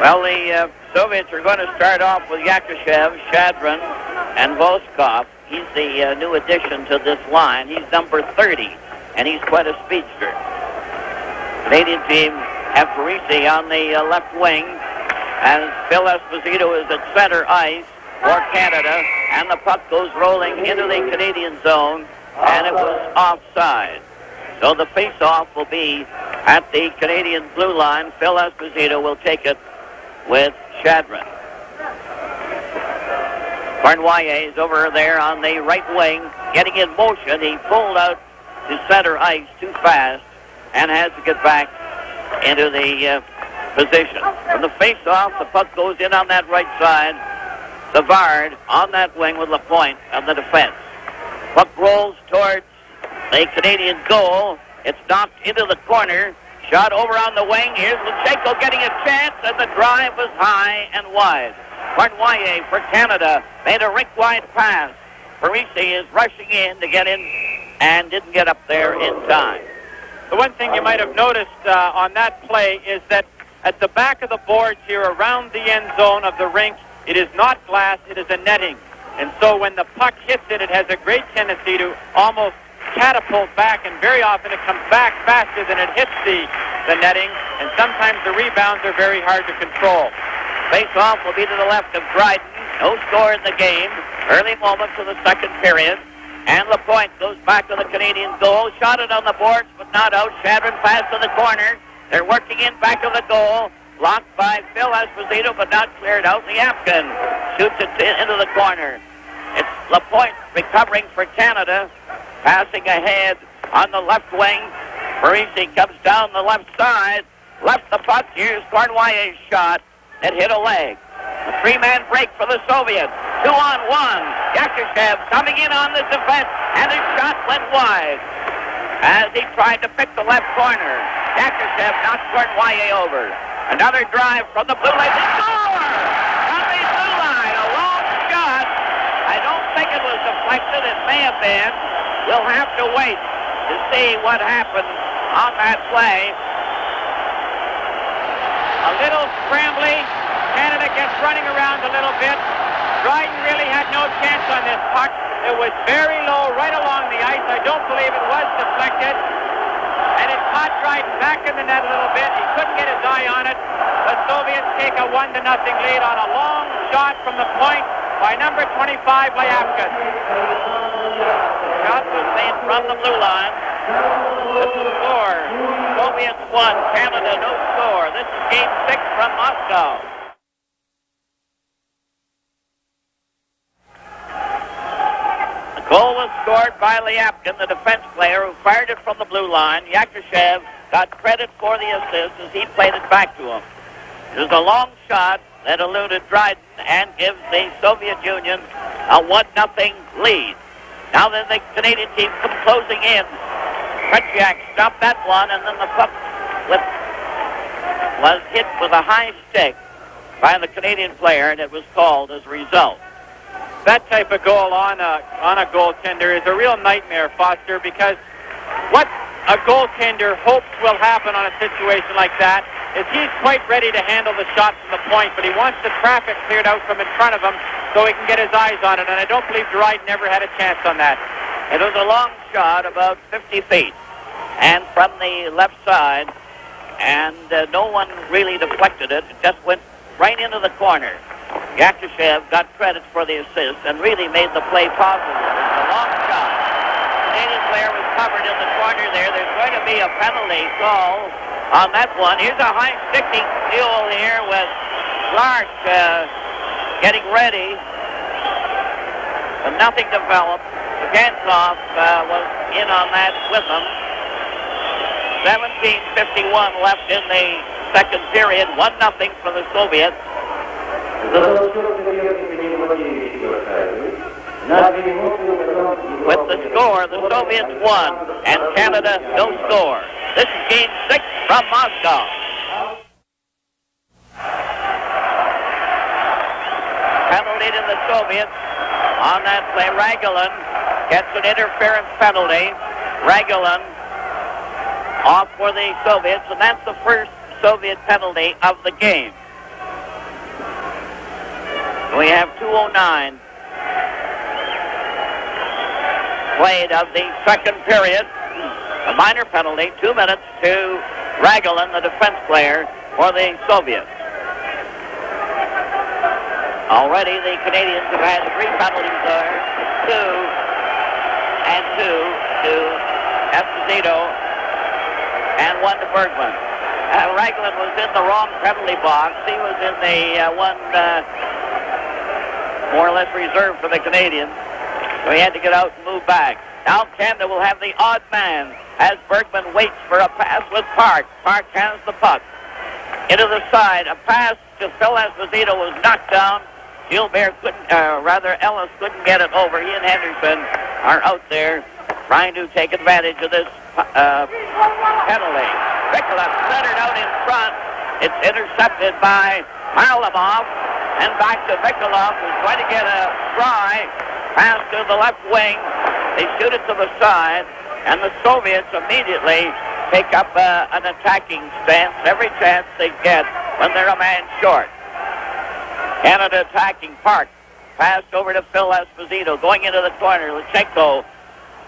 Well, the uh, Soviets are going to start off with Yakushev, Shadrin, and Volchkov. He's the uh, new addition to this line. He's number 30, and he's quite a speedster. Canadian team have Parise on the uh, left wing, and Phil Esposito is at center ice for Canada, and the puck goes rolling into the Canadian zone, and it was offside. So the face-off will be at the Canadian blue line. Phil Esposito will take it with Shadrin. Cournoyer is over there on the right wing, getting in motion. He pulled out to center ice too fast and has to get back into the uh, position. From the face-off, the puck goes in on that right side. Savard on that wing with Lapointe on the defense. Puck rolls towards the Canadian goal. It's knocked into the corner. Shot over on the wing. Here's Lutsenko getting a chance, and the drive was high and wide. Cournoyer for Canada made a rink-wide pass. Parise is rushing in to get in and didn't get up there in time.
The one thing you might have noticed uh, on that play is that at the back of the boards here around the end zone of the rink, it is not glass, it is a netting. And so when the puck hits it, it has a great tendency to almost catapult back, and very often it comes back faster than it hits the, the netting, and sometimes the rebounds are very hard to control.
Face-off will be to the left of Dryden. No score in the game. Early moments of the second period. And Lapointe goes back to the Canadian goal. Shot it on the boards, but not out. Shadrin pass to the corner. They're working in back of the goal. Blocked by Phil Esposito, but not cleared out. The Liapkin shoots it into the corner. It's Lapointe recovering for Canada. Passing ahead on the left wing. Parise comes down the left side. Left the puck. Here's Cournoyer's shot. It hit a leg. A three-man break for the Soviets. Two on one. Yakushev coming in on the defense, and his shot went wide as he tried to pick the left corner. Yakushev knocked Cournoyer over. Another drive from the blue line. Score! On the blue line, a long shot I don't think it was deflected. It may have been. We'll have to wait to see what happened on that play.
A little scrambly. Canada gets running around a little bit. Dryden really had no chance on this puck. It was very low right along the ice. I don't believe it was deflected. And it caught Dryden back in the net a little bit. He couldn't get his eye on it. The Soviets take a one to nothing lead on a long shot from the point by number 25, Lyapkin.
Shot was made from the blue line. This score. Soviets won. Canada no score. This is game six from Moscow. Goal was scored by Lyapkin, the defense player who fired it from the blue line. Yakushev got credit for the assist as he played it back to him. It was a long shot that eluded Dryden and gives the Soviet Union a 1 nothing lead. Now then the Canadian team come closing in. Tretiak stopped that one, and then the puck with, was hit with a high stick by the Canadian player, and it was called as a result.
That type of goal on a on a goaltender is a real nightmare, Foster, because what a goaltender hopes will happen on a situation like that is he's quite ready to handle the shot from the point, but he wants the traffic cleared out from in front of him so he can get his eyes on it, and I don't believe Dryden never had a chance on that.
It was a long shot, about 50 feet, and from the left side, and uh, no one really deflected it. It just went right into the corner. Yakushev got credit for the assist and really made the play possible. It was a long shot. Canadian player was covered in the corner there. There's going to be a penalty call on that one. Here's a high sticking duel here with Clarke uh, getting ready. But nothing developed. Gankov uh, was in on that with him. 17.51 left in the second period. 1 nothing for the Soviets. With the score, the Soviets won, and Canada no score. This is game six from Moscow. Penalty to the Soviets on that play. Ragulin gets an interference penalty. Ragulin off for the Soviets, and that's the first Soviet penalty of the game. We have 209 played of the second period. A minor penalty, two minutes to Ragulin, the defense player for the Soviets. Already the Canadians have had three penalties there, two and two to Esposito and one to Bergman. Uh, Ragulin was in the wrong penalty box. He was in the uh, one uh, more or less reserved for the Canadians. He had to get out and move back. Now Canada will have the odd man as Bergman waits for a pass with Park. Park has the puck. Into the side. A pass to Phil Esposito was knocked down. Gilbert couldn't, uh, rather Ellis couldn't get it over. He and Henderson are out there trying to take advantage of this uh, penalty. Vikulov centered out in front. It's intercepted by Harlamov. And back to Vikulov, who's trying to get a try. Pass to the left wing. They shoot it to the side. And the Soviets immediately take up uh, an attacking stance every chance they get when they're a man short. Canada attacking Park. Passed over to Phil Esposito. Going into the corner. Luchenko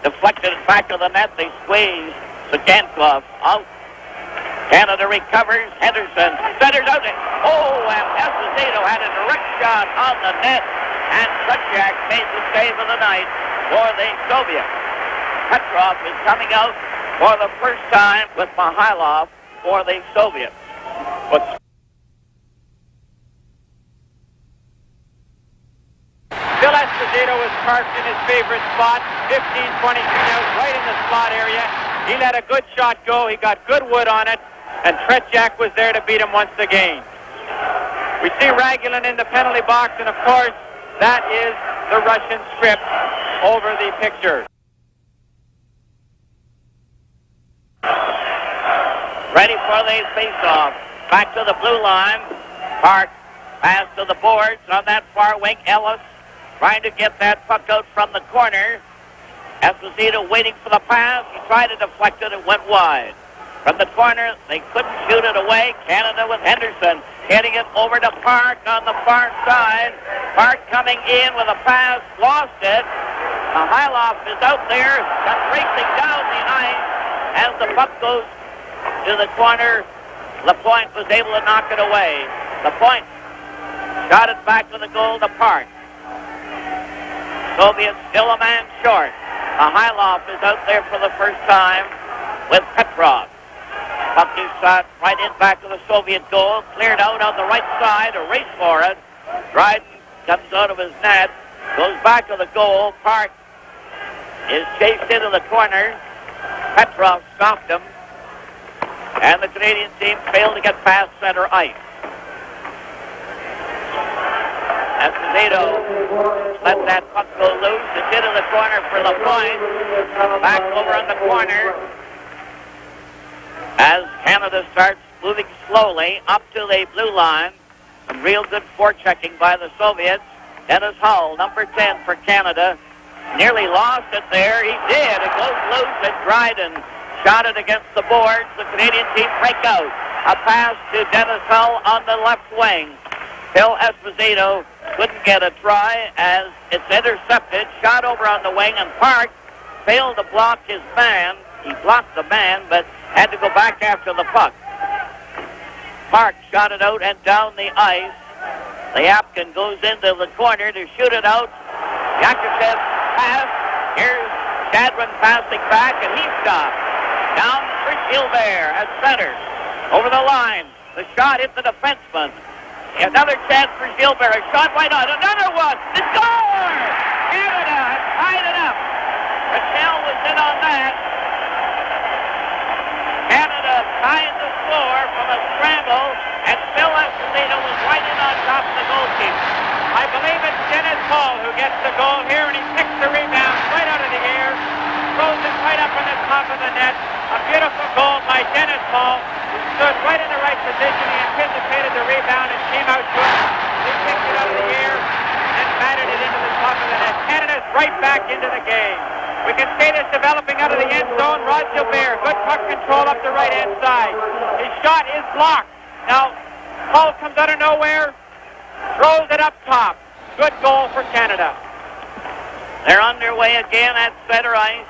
deflected it back to the net. They squeeze. Tsygankov out. Canada recovers. Henderson centers out. it. Oh, and Esposito had a direct shot on the net. And Tretiak made the save of the night for the Soviets. Petrov is coming out for the first time with Mihailov for the Soviets.
But Phil Esposito was parked in his favorite spot, 15, 20 feet out, right in the slot area. He let a good shot go. He got good wood on it, and Tretiak was there to beat him once again. We see Ragulin in the penalty box, and of course, that is the Russian script over the picture.
Ready for the face-off. Back to the blue line. Park pass to the boards on that far wing. Ellis trying to get that puck out from the corner. Esposito waiting for the pass. He tried to deflect it. It went wide. From the corner, they couldn't shoot it away. Canada with Henderson heading it over to Park on the far side. Park coming in with a pass, lost it. Now Hyloff is out there, got racing down the ice as the puck goes to the corner. Lapointe was able to knock it away. Lapointe shot it back to the goal to Park. Soviet still a man short. A Hyloff is out there for the first time with Petrov. Is shot right in back of the Soviet goal. Cleared out on the right side. A race for it. Dryden comes out of his net. Goes back of the goal. Park is chased into the corner. Petrov stopped him. And the Canadian team failed to get past center ice. Esposito let that puck go loose. It's into the corner for Lapointe. Back over in the corner. As Canada starts moving slowly up to the blue line. Some real good forechecking by the Soviets. Dennis Hull, number 10 for Canada. Nearly lost it there. He did. It goes loose and Dryden shot it against the boards. The Canadian team break out. A pass to Dennis Hull on the left wing. Phil Esposito couldn't get a try as it's intercepted. Shot over on the wing and Park failed to block his man. He blocked the man, but had to go back after the puck. Park shot it out and down the ice. The Apkin goes into the corner to shoot it out. Yakovlev pass. Here's Shadrin passing back, and he stopped. Down for Gilbert at center. Over the line. The shot hit the defenseman. Another chance for Gilbert. A shot right on. Another one. The score! Canada tied it up. Ratelle was in on that. Tying the score from a scramble, and Phil Esposito was right in on top of the goalkeeper.
I believe it's Dennis Hull who gets the goal here, and he picks the rebound right out of the air, throws it right up on the top of the net. A beautiful goal by Dennis Hull, who stood right in the right position. He anticipated the rebound and came out it. He picked it out of the air and batted it into the top of the net. Canada's right back into the game. We can see this developing out of the end zone. Rod Gilbert, good puck control up the right-hand side. His shot is blocked. Now, Hull comes out of nowhere, throws it up top. Good goal for Canada.
They're underway again at center ice.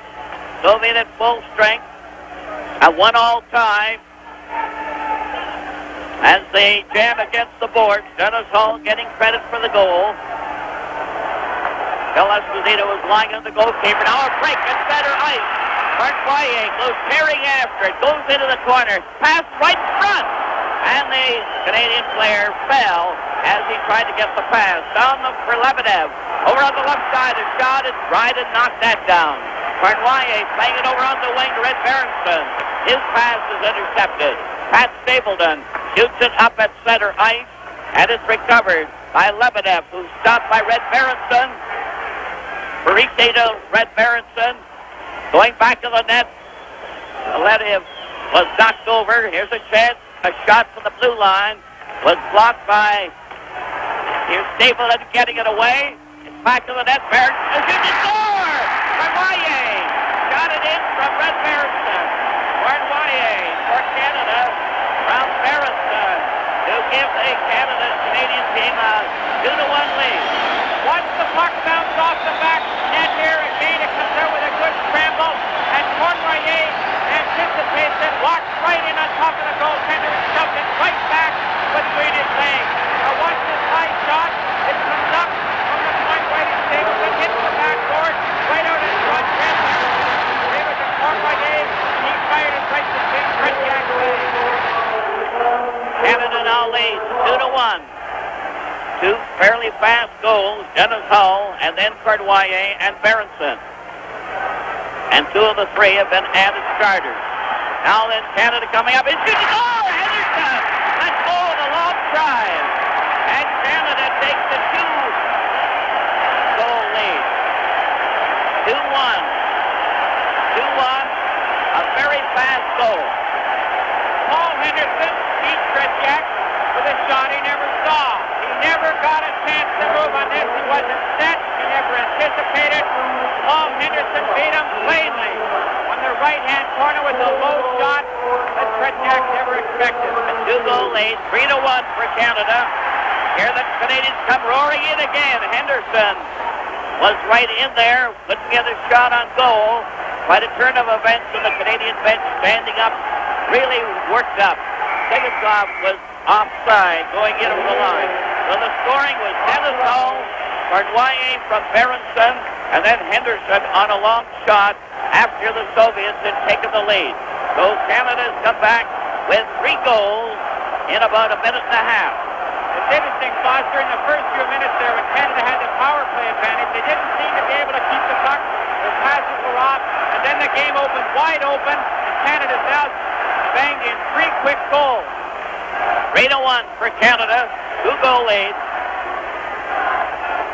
Soviet at full strength. At one all time. As they jam against the boards, Dennis Hull getting credit for the goal. Esposito is lying on the goalkeeper. Now a break at center ice. Mark goes tearing after it. Goes into the corner. Pass right front. And the Canadian player fell as he tried to get the pass. Down for Lebedev. Over on the left side, a shot and Dryden knocked that down. Cournoyer playing it over on the wing to Red Berenson. His pass is intercepted. Pat Stapleton shoots it up at center ice, and it's recovered by Lebedev, who's stopped by Red Berenson. Barite to Red Berenson. Going back to the net. Let him was knocked over. Here's a chance. A shot from the blue line was blocked by here's Stapleton getting it away. It's back to the net. Berenson shoots the score! Cournoyer got it in from Red Berenson. Cournoyer for Canada from Berenson to give the Canada Canadian team a two to one lead.
Watch the puck bounce off the back net here. Again, it comes out with a good scramble. And Cournoyer anticipates it, walks right in on top of the goaltender and shoves it right back between his legs. Now watch this high shot. It comes up from the point right in Stapleton, hits the backboard, right out in front. Gave it to Cournoyer, and he fired it right between Tretiak's legs.
Canada now leads two to one. Two fairly fast goals, Dennis Hull and then Cournoyer and Berenson. And two of the three have been added starters. Now then Canada coming up. It's shooting. Oh, on this. He wasn't set. He never anticipated.
Paul Henderson beat him plainly on the right-hand corner with a low shot that Jack never expected.
A two-goal lead, three to one for Canada. Here the Canadians come roaring in again. Henderson was right in there, couldn't a shot on goal. By the turn of events, and the Canadian bench standing up, really worked up. Sigurdov was offside, going in over the line. So the scoring was Dennis Cournoyer from Berenson, and then Henderson on a long shot after the Soviets had taken the lead. So Canada's come back with three goals in about a minute and a half.
It's interesting, Foster, in the first few minutes there when Canada had the power play advantage, they didn't seem to be able to keep the puck. Their passes were off, and then the game opened wide open, and Canada's out banged in three quick goals.
Three to one for Canada, two goal lead.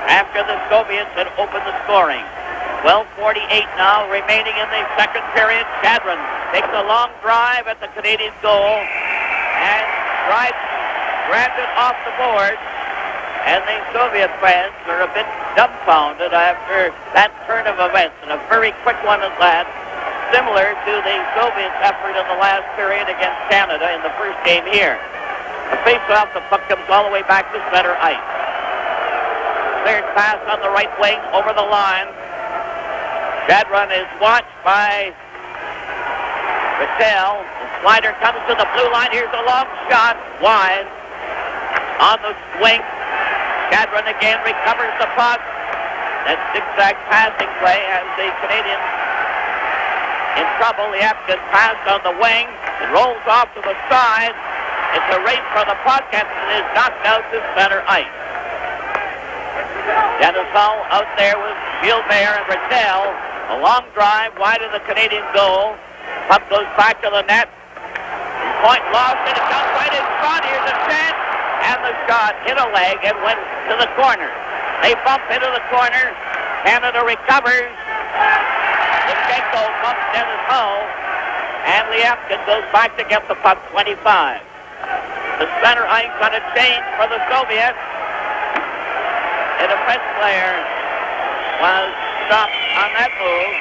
After the Soviets had opened the scoring. 12.48 now remaining in the second period. Shadrin takes a long drive at the Canadian goal and drives, grabs it off the board. And the Soviet fans are a bit dumbfounded after that turn of events, and a very quick one at that, similar to the Soviet effort in the last period against Canada in the first game here. The face-off, the puck comes all the way back to center ice. Cleared pass on the right wing over the line. That run is watched by Ratelle. The slider comes to the blue line. Here's a long shot wide on the swing. Shadrin again recovers the puck. That zigzag passing play has the Canadians in trouble. The Afghan pass on the wing. It rolls off to the side. It's a race for the puck and it is knocked out to center ice. Dennis Hull out there with Gilbert and Ratelle. A long drive wide of the Canadian goal. Puck goes back to the net. Point lost and it comes right in front. Here's a chance. And the shot hit a leg and went to the corner. They bump into the corner. Canada recovers. Lutsenko bumps Dennis. And Liapkin goes back to get the puck 25. The center ice on a change for the Soviets. And a defense player was stopped on that move.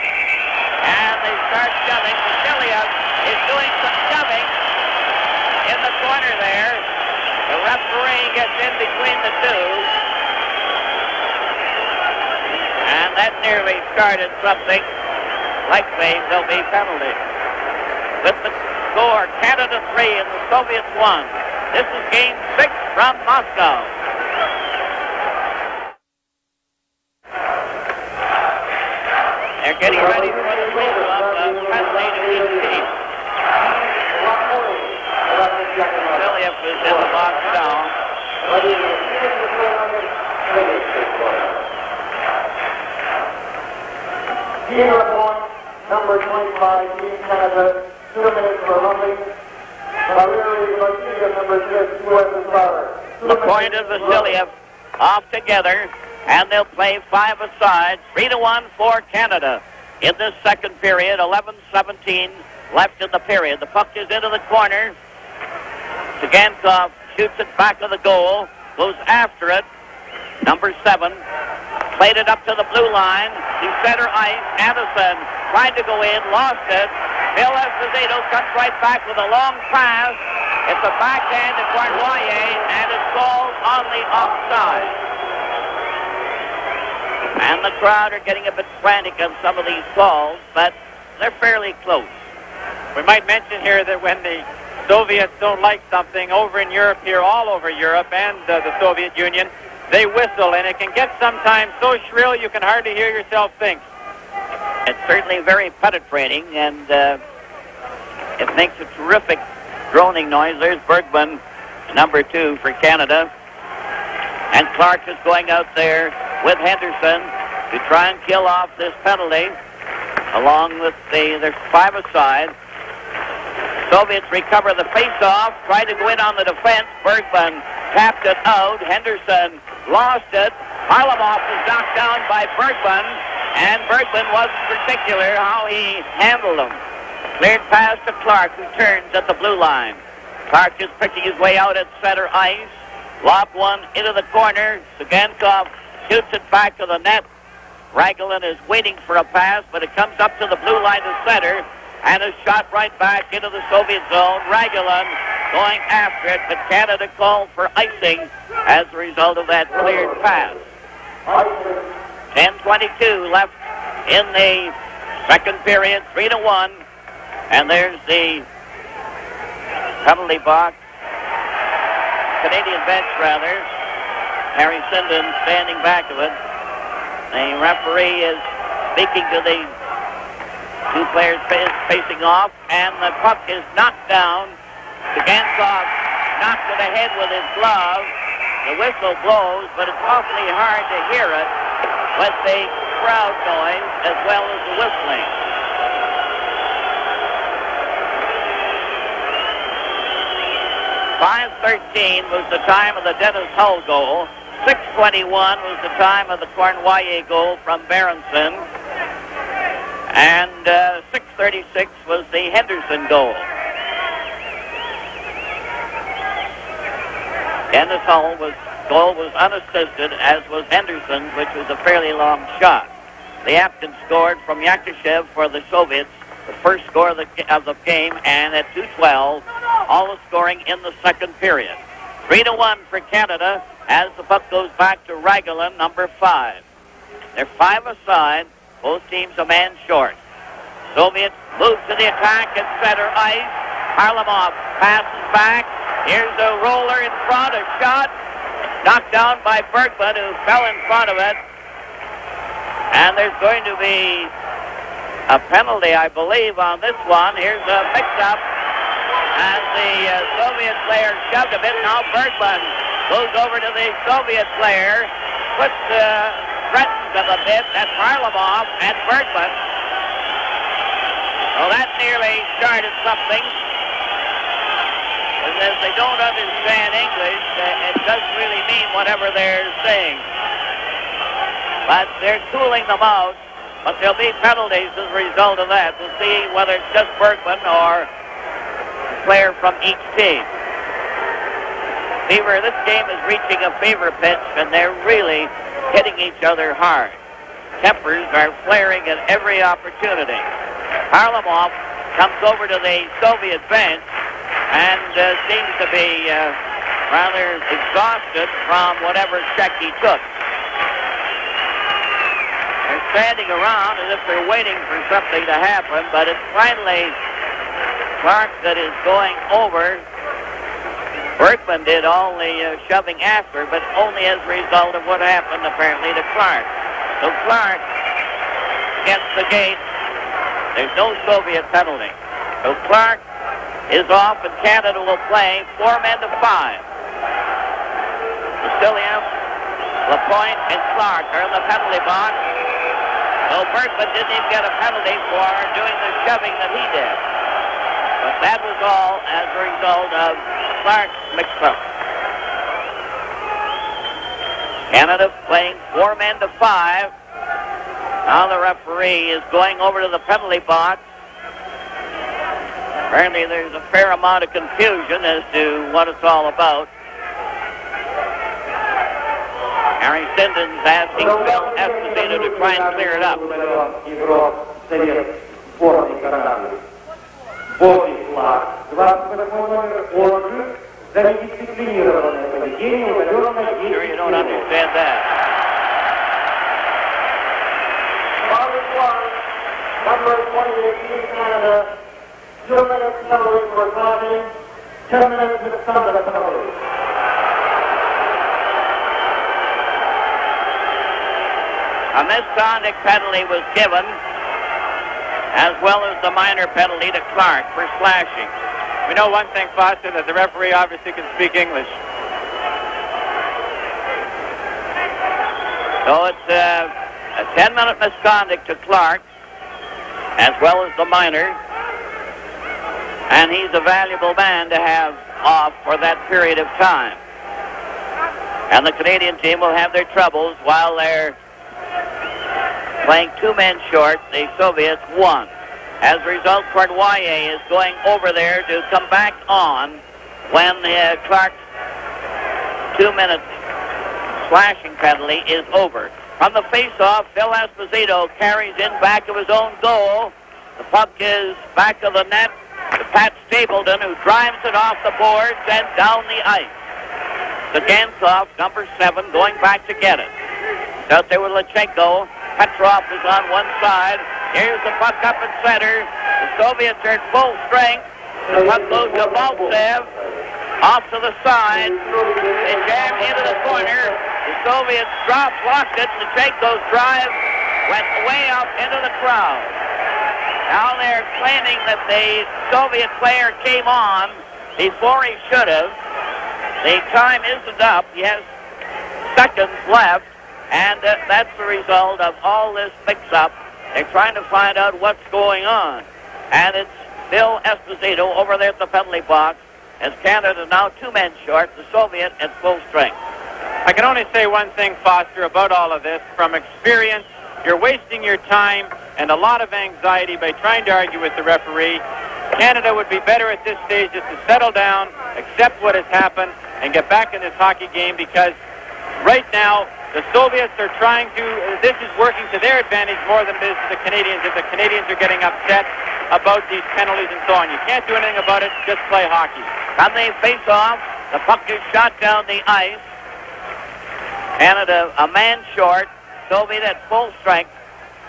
And they start shoving. Vasiliev is doing some shoving in the corner there. The referee gets in between the two. And that nearly started something. Likely there'll be penalty. With the score, Canada 3 and the Soviets 1. This is game six from Moscow. They're getting ready for the face-off of uh, penalty to each team. Vasiliev is in the box now.
Point, number 25, Team Canada, two minutes for
The point Vasiliev off together, and they'll play five aside, three to one for Canada. In this second period, 11-17 left in the period. The puck is into the corner. Tsygankov shoots it back of the goal, goes after it. Number seven played it up to the blue line. To center ice. Anisin tried to go in, lost it. Phil Esposito comes right back with a long pass. It's a backhand to Cournoyer, and it falls on the offside. And the crowd are getting a bit frantic on some of these calls, but they're fairly close.
We might mention here that when the Soviets don't like something over in Europe here, all over Europe and uh, the Soviet Union, they whistle, and it can get sometimes so shrill you can hardly hear yourself think.
It's certainly very penetrating, and uh, it makes a terrific droning noise. There's Bergman, number two for Canada. And Clarke is going out there with Henderson to try and kill off this penalty, along with the, there's five aside. Soviets recover the face-off, try to go in on the defense. Bergman tapped it out. Henderson lost it. Harlamov was knocked down by Bergman, and Bergman wasn't particular how he handled him. Cleared pass to Clarke, who turns at the blue line. Clarke is picking his way out at center ice. Lob one into the corner. Tsygankov shoots it back to the net. Ragulin is waiting for a pass, but it comes up to the blue line to center. and a shot right back into the Soviet zone. Ragulin going after it, but Canada called for icing as a result of that cleared pass. 10:22 left in the second period, three to one, and there's the penalty box. Canadian bench, rather. Harry Sinden standing back of it. The referee is speaking to the two players facing off, and the puck is knocked down. Gansov knocks it ahead with his glove. The whistle blows, but it's awfully hard to hear it with the crowd noise as well as the whistling. 5.13 was the time of the Dennis Hull goal. 6.21 was the time of the Cournoyer goal from Berenson. And uh, 6.36 was the Henderson goal. Dennis Hull was goal was unassisted, as was Henderson's, which was a fairly long shot. The Apton scored from Yakushev for the Soviets the first score of the, of the game, and at 2-12, all the scoring in the second period. 3 to 1 for Canada as the puck goes back to Ragulin, number 5. They're five aside, both teams a man short. Soviets move to the attack at center ice. Harlamov passes back. Here's a roller in front, a shot knocked down by Bergman, who fell in front of it. And there's going to be a penalty, I believe, on this one. Here's a mix-up as the uh, Soviet player shoved a bit. Now Bergman goes over to the Soviet player, puts uh, threatens him a bit. That's Harlamov and Bergman. Well, that nearly started something. And as they don't understand English, uh, it doesn't really mean whatever they're saying. But they're cooling them out. But there'll be penalties as a result of that. We'll see whether it's just Bergman or a player from each team. Fever, this game is reaching a fever pitch, and they're really hitting each other hard. Tempers are flaring at every opportunity. Harlamov comes over to the Soviet bench and uh, seems to be uh, rather exhausted from whatever check he took standing around as if they're waiting for something to happen, but it's finally Clarke that is going over. Bergman did all the uh, shoving after, but only as a result of what happened apparently to Clarke. So Clarke gets the gate. There's no Soviet penalty. So Clarke is off, and Canada will play four men to five. Vasiliev, Lapointe, and Clarke are in the penalty box. Well, Bergman didn't even get a penalty for doing the shoving that he did. But that was all as a result of Clarke's mix-up. Canada playing four men to five. Now the referee is going over to the penalty box. Apparently there's a fair amount of confusion as to what it's all about. Harry Sinden's asking Phil Esposito to try and clear it up. Sure you don't understand that.
Number 28, Canada, two minutes penalty for crossing, ten minutes misconduct penalty.
A misconduct penalty was given, as well as the minor penalty to Clarke for slashing.
We know one thing, Foster, that the referee obviously can speak English.
So it's uh, a 10-minute misconduct to Clarke, as well as the minor. And he's a valuable man to have off for that period of time. And the Canadian team will have their troubles while they're playing two men short. The Soviets won. As a result, Cournoyer is going over there to come back on when uh, Clarke's two-minute slashing penalty is over. On the face-off, Phil Esposito carries in back of his own goal. The puck is back of the net to Pat Stapleton, who drives it off the boards and down the ice. Tsygankov, number seven, going back to get it. Out there with Luchenko. Petrov is on one side. Here's the puck up in center. The Soviets are at full strength. The puck goes to Baltsev. Off to the side. They jam into the corner. The Soviets drop, blocked it. Luchenko's drive went way up into the crowd. Now they're claiming that the Soviet player came on before he should have. The time isn't up. He has seconds left, and uh, that's the result of all this mix-up. They're trying to find out what's going on. And it's Phil Esposito over there at the penalty box as Canada now two men short, the Soviet at full strength.
I can only say one thing, Foster, about all of this. From experience, you're wasting your time and a lot of anxiety by trying to argue with the referee. Canada would be better at this stage just to settle down, accept what has happened, and get back in this hockey game because right now the Soviets are trying to, this is working to their advantage more than it is to the Canadians if the Canadians are getting upset about these penalties and so on. You can't do anything about it, just play hockey.
On the face-off, the puck is shot down the ice. Canada a man short, Soviet at full strength.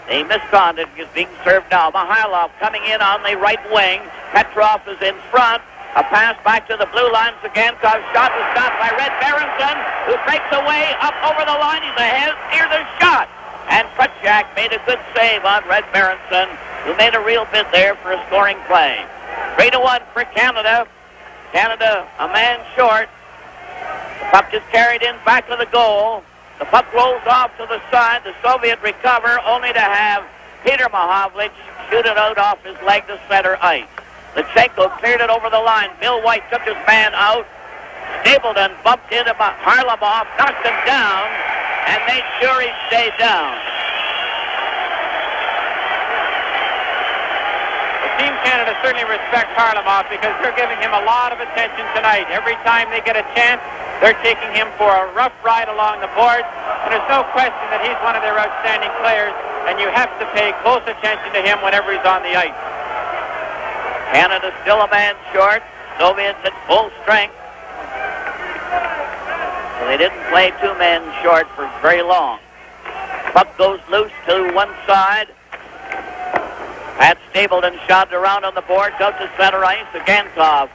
The misconduct is being served now. Mihailov coming in on the right wing. Petrov is in front. A pass back to the blue lines again. Cause shot was stopped by Red Berenson, who breaks away up over the line. He's ahead near the shot. And Krutchak made a good save on Red Berenson, who made a real bid there for a scoring play. 3 to 1 for Canada. Canada a man short. The puck is carried in back of the goal. The puck rolls off to the side. The Soviet recover only to have Peter Mahovlich shoot it out off his leg to center ice. Luchenko cleared it over the line. Bill White took his man out. Stapleton bumped into Harlamov, knocked him down, and made sure he stayed down.
Team Canada certainly respects Harlamov because they're giving him a lot of attention tonight. Every time they get a chance, they're taking him for a rough ride along the boards. And there's no question that he's one of their outstanding players, and you have to pay close attention to him whenever he's on the ice.
Canada still a man short. Soviets at full strength. So they didn't play two men short for very long. Puck goes loose to one side. Pat Stapleton shot around on the board, goes to center ice. Tsygankov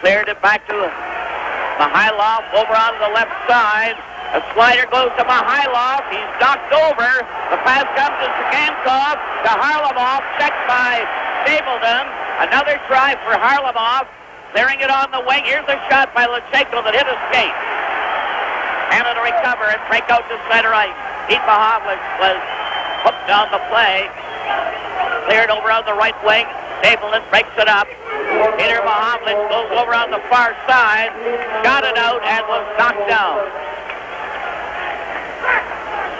cleared it back to Mihailov over on the left side. A slider goes to Mihailov. He's knocked over. The pass comes to Tsygankov to Harlamov, checked by Stapleton. Another try for Harlamov, clearing it on the wing. Here's a shot by Luchenko that hit his skate. Canada recover and break out to center ice. Pete Mahovlich was hooked on the play. Cleared over on the right wing. Stapleton breaks it up. Peter Mahovlich goes over on the far side, got it out, and was knocked down.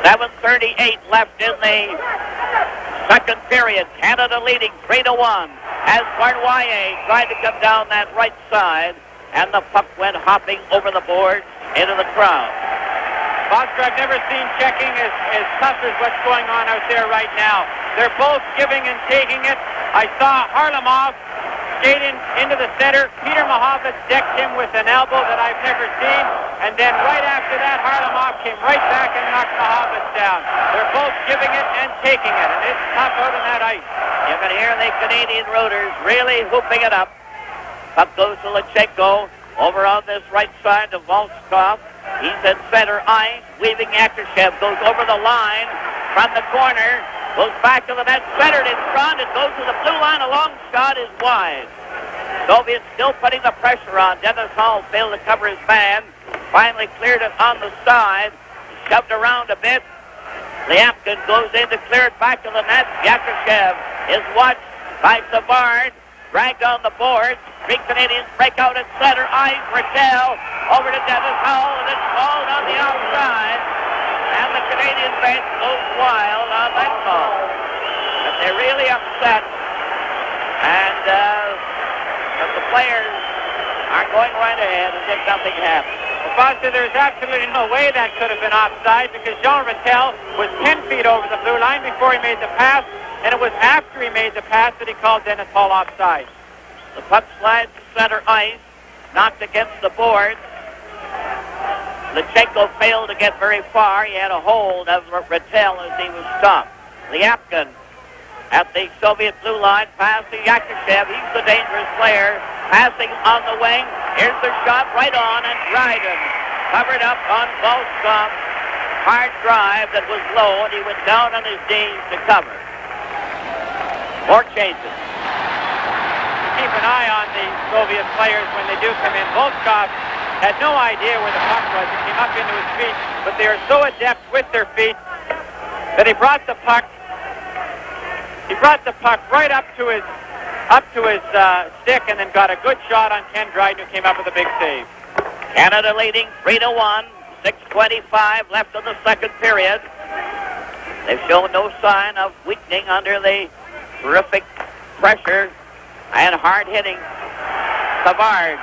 7.38 left in the second period. Canada leading 3 to 1 as Cournoyer tried to come down that right side, and the puck went hopping over the board into the crowd.
Foster, I've never seen checking as, as tough as what's going on out there right now. They're both giving and taking it. I saw Harlamov in, into the center. Peter Mahovlich decked him with an elbow that I've never seen. And then right after that, Harlamov came right back and knocked Mahovlich down. They're both giving it and taking it, and it's tough out on that ice.
You can hear the Canadian rooters really whooping it up. Up goes to Luchenko. Over on this right side to Volchkov. He's at center ice. Weaving Yakushev goes over the line from the corner. Goes back to the net, centered in front. It goes to the blue line. A long shot is wide. Soviets still putting the pressure on. Dennis Hull failed to cover his man. Finally cleared it on the side. Shoved around a bit. Liapkin goes in to clear it back to the net. Yakushev is watched by Savard. Dragged on the boards. Three Canadians break out at center ice. Raquel over to Dennis Hull, and it's called on the outside. And the Canadian bench goes wild on that call. But they're really upset. And uh, but the players are going right ahead as if nothing happened.
Well, Foster, there's absolutely no way that could have been offside because Jean Ratelle was 10 feet over the blue line before he made the pass. and it was after he made the pass that he called Dennis Hull offside.
The puck slides to center ice, knocked against the boards. Luchenko failed to get very far. He had a hold of Ratelle as he was stopped. Liapkin at the Soviet blue line, pass Yakushev. He's the dangerous player. Passing on the wing. Here's the shot right on, and Dryden covered up on Volchkov. Hard drive that was low, and he went down on his knees to cover. More changes.
Keep an eye on the Soviet players when they do come in. Volchkov had no idea where the puck was. He came up into his feet, but they are so adept with their feet that he brought the puck. He brought the puck right up to his up to his uh, stick and then got a good shot on Ken Dryden who came up with a big save.
Canada leading 3 to 1. 6.25 left in the second period. They've shown no sign of weakening under the terrific pressure and hard hitting. Savard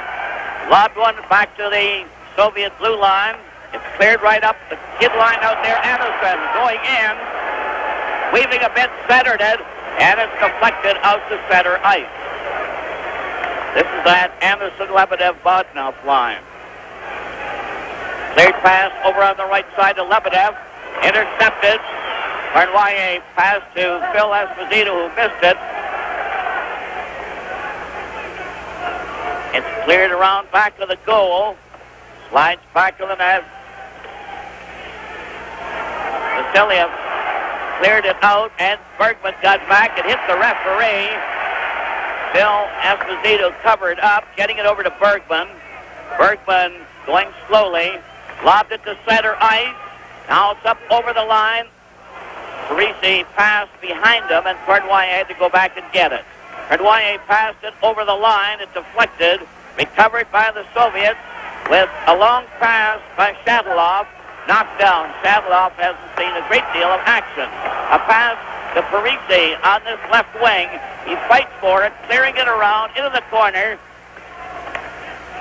lobbed one back to the Soviet blue line. It's cleared right up the kid line out there. Anderson going in, weaving a bit, centered it, and it's deflected out to center ice. This is that Anderson Lebedev Bodunov line. Cleared pass over on the right side to Lebedev. Intercepted. Cournoyer pass to Phil Esposito who missed it. It's cleared around back of the goal. Slides back to the net. Vasiliev cleared it out, and Bergman got back and hit the referee. Phil Esposito covered up, getting it over to Bergman. Bergman going slowly, lobbed it to center ice. Now it's up over the line. Parise passed behind him, and Cournoyer had to go back and get it. Cournoyer passed it over the line. It deflected, recovered by the Soviets with a long pass by Shatalov knocked down. Shatalov hasn't seen a great deal of action. A pass to Parise on this left wing. He fights for it, clearing it around into the corner.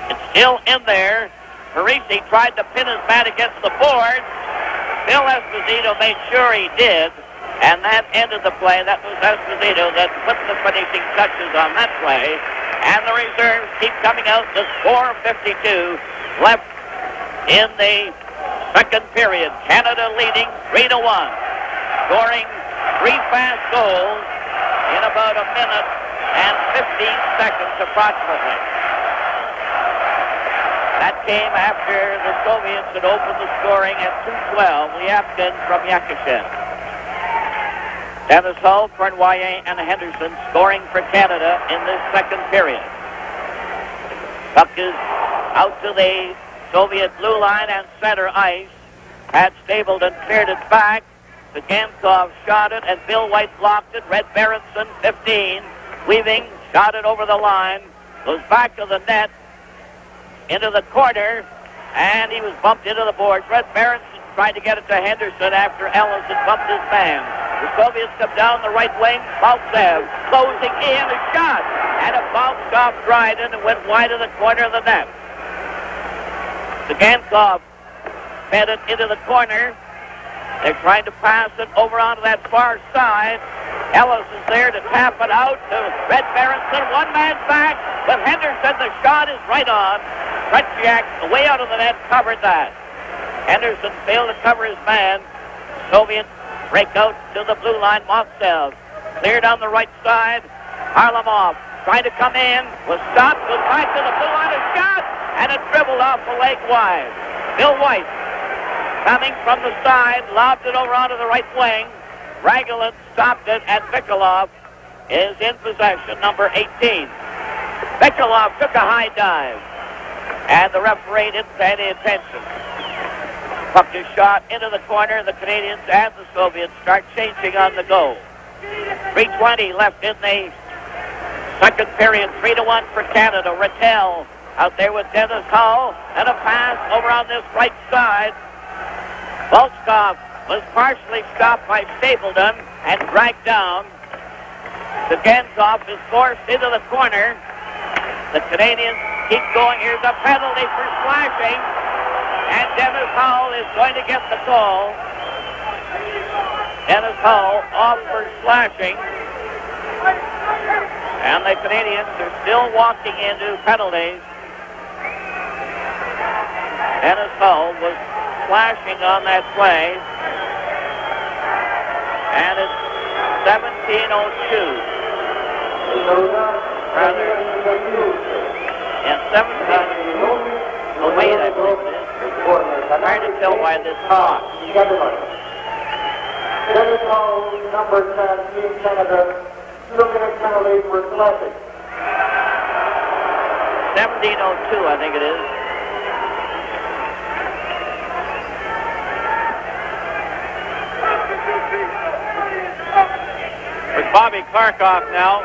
It's still in there. Parise tried to pin his bat against the board. Phil Esposito made sure he did, and that ended the play. That was Esposito that put the finishing touches on that play. And the reserves keep coming out. The score 52 left in the second period. Canada leading 3 to 1. Scoring three fast goals in about a minute and 15 seconds approximately. That came after the Soviets had opened the scoring at 2-12. Liapkin from Yakushev. Dennis Hull, Cournoyer, and Henderson scoring for Canada in this second period. Puck is out to the Soviet blue line and center ice. Had Stapleton cleared it back. Tsygankov shot it, and Bill White blocked it. Red Berenson, 15. Weaving, shot it over the line. Goes back to the net, into the corner, and he was bumped into the boards. Red Berenson tried to get it to Henderson after Ellis bumped his man. The Soviets come down the right wing. Baltsev closing in, a shot, and it bounced off Dryden and went wide of the corner of the net. Tsygankov fed it into the corner. They're trying to pass it over onto that far side. Ellis is there to tap it out to Red Berenson. One man back, but Henderson, the shot is right on. Tretiak, way out of the net, covered that. Henderson failed to cover his man. Soviet break out to the blue line. Maltsev cleared on the right side. Harlamov trying to come in, was stopped, goes back to the blue line, a shot, and it dribbled off the leg wide. Bill White coming from the side, lobbed it over onto the right wing. Ragulin stopped it, and Vikulov is in possession, number 18. Vikulov took a high dive, and the referee didn't pay any attention. Puck is shot into the corner. The Canadians and the Soviets start changing on the goal. 3.20 left in the second period. 3 to 1 for Canada. Ratelle out there with Dennis Hull, and a pass over on this right side. Volchkov was partially stopped by Stapleton and dragged down. Tsygankov is forced into the corner. The Canadians keep going. Here's a penalty for slashing. And Dennis Hull is going to get the call. Dennis Hull off for slashing. And the Canadians are still walking into penalties. Dennis Hull was slashing on that play. And it's 1702. Rather, and 17. Oh, oh I believe it is. I'm trying to tell why this clock.
Dennis Hull, number 10, Team Canada, looking at penalty for slashing.
1702, I think it is.
With Bobby Clarke off now,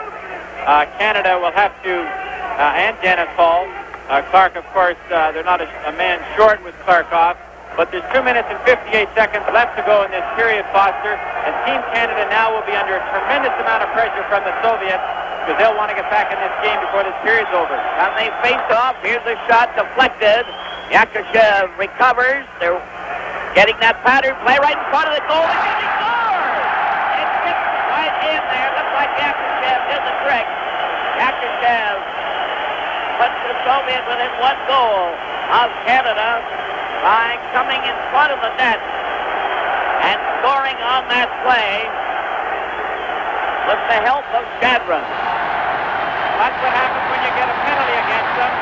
uh, Canada will have to, uh, and Dennis Hull. Uh, Clarke, of course, uh, they're not a, a man short with Clarke off, but there's 2 minutes and 58 seconds left to go in this period, Foster, and Team Canada now will be under a tremendous amount of pressure from the Soviets because they'll want to get back in this game before this period's over.
And they face off. Here's a shot deflected. Yakushev recovers. They're getting that pattern play right in front of the goal. And he scores! It gets right in there. Looks like Yakushev did the trick. Yakushev puts the Soviet within one goal of Canada by coming in front of the net and scoring on that play with the help of Shadrin.
That's what happens when you get a penalty against them.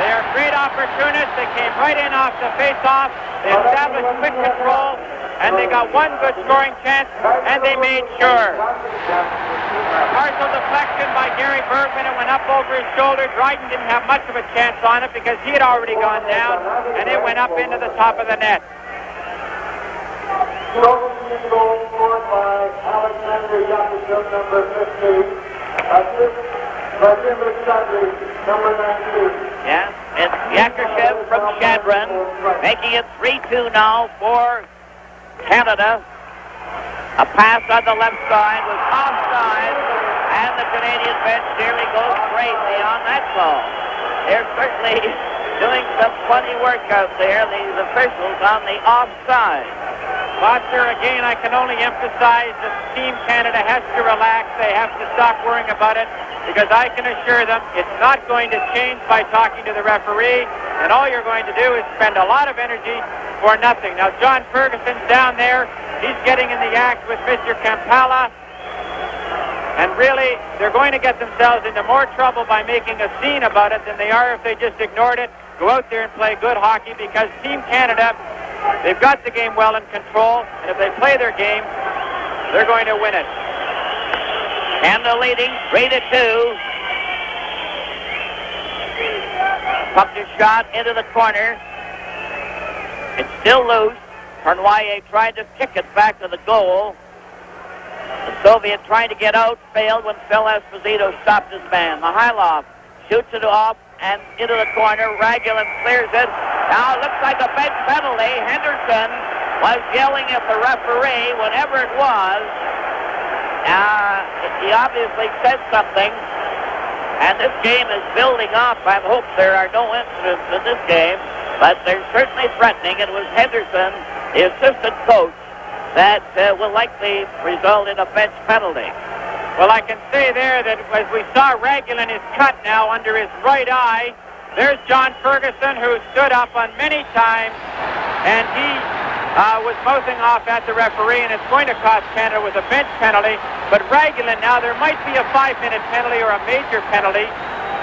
They are great opportunists. They came right in off the face-off. They established quick control, and they got one good scoring chance, and they made sure. Partial deflection by Gary Bergman. It went up over his shoulder. Dryden didn't have much of a chance on it because he had already gone down, and it went up into the top of the net.
Goal scored by Alexander Yakushev, number 15. Assist by Jim Alexandri, number 19.
Yeah, it's Yakushev from Shadrin, making it 3-2 now for Canada. A pass on the left side was offside, and the Canadian bench nearly goes crazy on that call. They're certainly *laughs* doing some funny work out there, these officials on the offside.
Foster, again, I can only emphasize that Team Canada has to relax. They have to stop worrying about it because I can assure them it's not going to change by talking to the referee, and all you're going to do is spend a lot of energy for nothing. Now, John Ferguson's down there. He's getting in the act with Mr. Kompalla. And really, they're going to get themselves into more trouble by making a scene about it than they are if they just ignored it, go out there and play good hockey because Team Canada, they've got the game well in control, and if they play their game, they're going to win it.
Canada leading 3 to 2. A shot into the corner. It's still loose. Cournoyer tried to kick it back to the goal. The Soviet trying to get out, failed when Phil Esposito stopped his man. Mihailov shoots it off and into the corner. Ragulin clears it. Now it looks like a bench penalty. Henderson was yelling at the referee, whatever it was. Uh, he obviously said something. And this game is building up. I hope there are no incidents in this game, but they're certainly threatening. It was Henderson, the assistant coach, that uh, will likely result in a bench penalty.
Well, I can say there that as we saw Ragulin is cut now under his right eye, there's John Ferguson who stood up on many times, and he uh, was mouthing off at the referee, and it's going to cost Canada with a bench penalty. But Ragulin now, there might be a five-minute penalty or a major penalty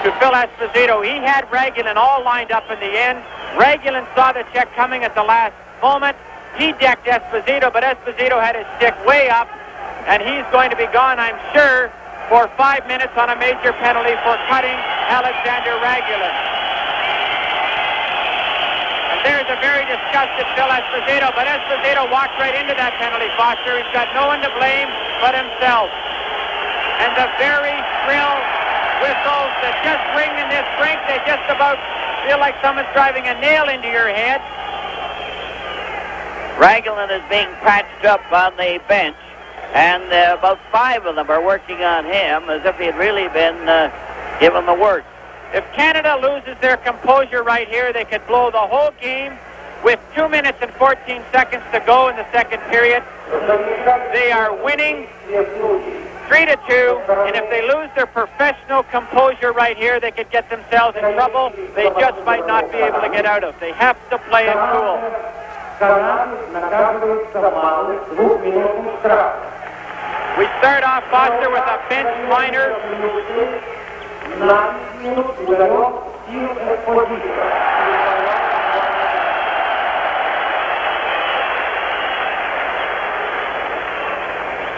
to Phil Esposito. He had Ragulin all lined up in the end. Ragulin saw the check coming at the last moment. He decked Esposito, but Esposito had his stick way up, and he's going to be gone, I'm sure, for five minutes on a major penalty for cutting Alexander Ragulin. And there's a very disgusted Phil Esposito, but Esposito walked right into that penalty, Foster. He's got no one to blame but himself. And the very shrill whistles that just ring in this rink, they just about feel like someone's driving a nail into your head.
Ragulin is being patched up on the bench, and uh, about five of them are working on him as if he had really been uh, given the work.
If Canada loses their composure right here, they could blow the whole game with 2 minutes and 14 seconds to go in the second period. They are winning 3 to 2, and if they lose their professional composure right here, they could get themselves in trouble they just might not be able to get out of. They have to play it cool. We start off Foster with a bench liner.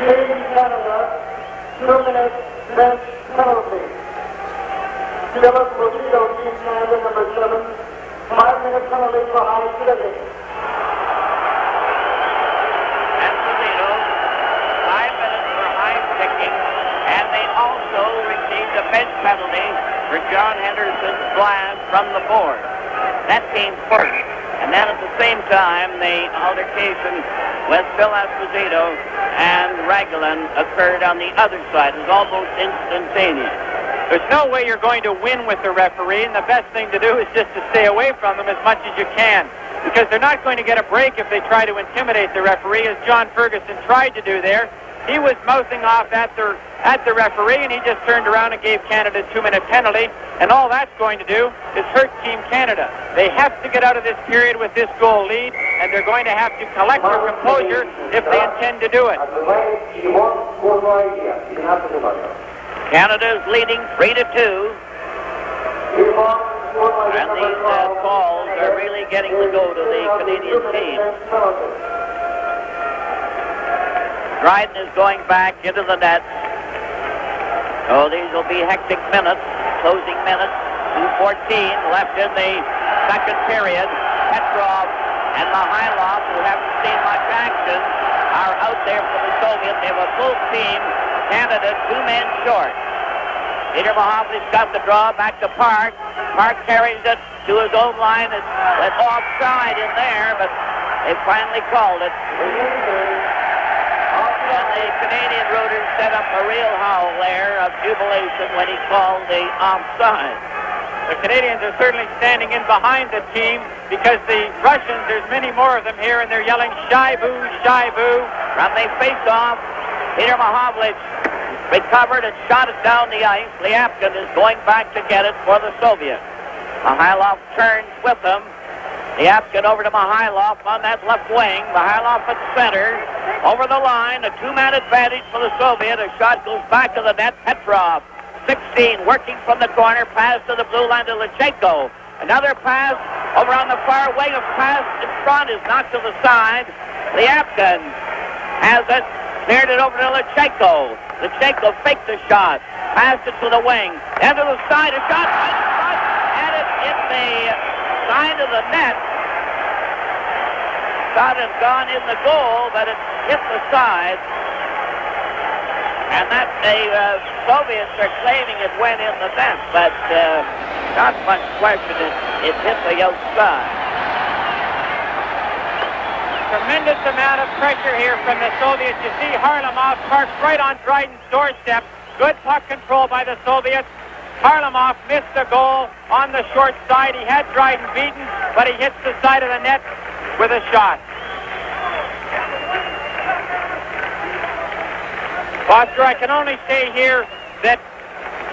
James Canada, two minutes bench penalty. Philip Rosito, team Canada, number seven, five minute penalty for high sitting.
Esposito, five minutes for high sticking, and they also received a bench penalty for John Henderson's blast from the board. That came first. And then at the same time, the altercation with Phil Esposito and Ragulin occurred on the other side. It was almost instantaneous.
There's no way you're going to win with the referee, and the best thing to do is just to stay away from them as much as you can. Because they're not going to get a break if they try to intimidate the referee, as John Ferguson tried to do there. He was mouthing off at the, at the referee, and he just turned around and gave Canada a two-minute penalty. And all that's going to do is hurt Team Canada. They have to get out of this period with this goal lead, and they're going to have to collect their composure if they intend to do it.
Canada's leading three to two. And these uh, calls are really getting the go to the Canadian team. Dryden is going back into the net. So these will be hectic minutes, closing minutes. 2.14 left in the second period. Petrov and Mihailov, who haven't seen much action, are out there for the Soviets. They have a full team. Canada, two men short. Peter Mahovly's got the draw back to Park. Park carries it to his own line. It's, it's offside in there, but they finally called it. And the Canadian rooters set up a real howl there of jubilation when he called the offside.
The Canadians are certainly standing in behind the team because the Russians, there's many more of them here, and they're yelling, Shivu, Shivu.
From the face-off, Peter Mahovlich recovered and shot it down the ice. Liapkin is going back to get it for the Soviets. Mihailov turns with them. Liapkin over to Mihailov on that left wing. Mihailov at center. Over the line, a two-man advantage for the Soviet. A shot goes back to the net. Petrov, 16, working from the corner. Pass to the blue line to Luchenko. Another pass over on the far wing. A pass in front is knocked to the side. Liapkin has it. Cleared it over to Luchenko. Luchenko faked the shot. Passed it to the wing. Of the side. A shot. shot and it hit the side of the net. Shot has gone in the goal, but it hit the side. And that the uh, Soviets are claiming it went in the net, but uh, not much question. It, it hit the outside.
Tremendous amount of pressure here from the Soviets. You see Harlamov parked right on Dryden's doorstep. Good puck control by the Soviets. Harlamov missed the goal on the short side. He had Dryden beaten, but he hits the side of the net with a shot. Foster, I can only say here that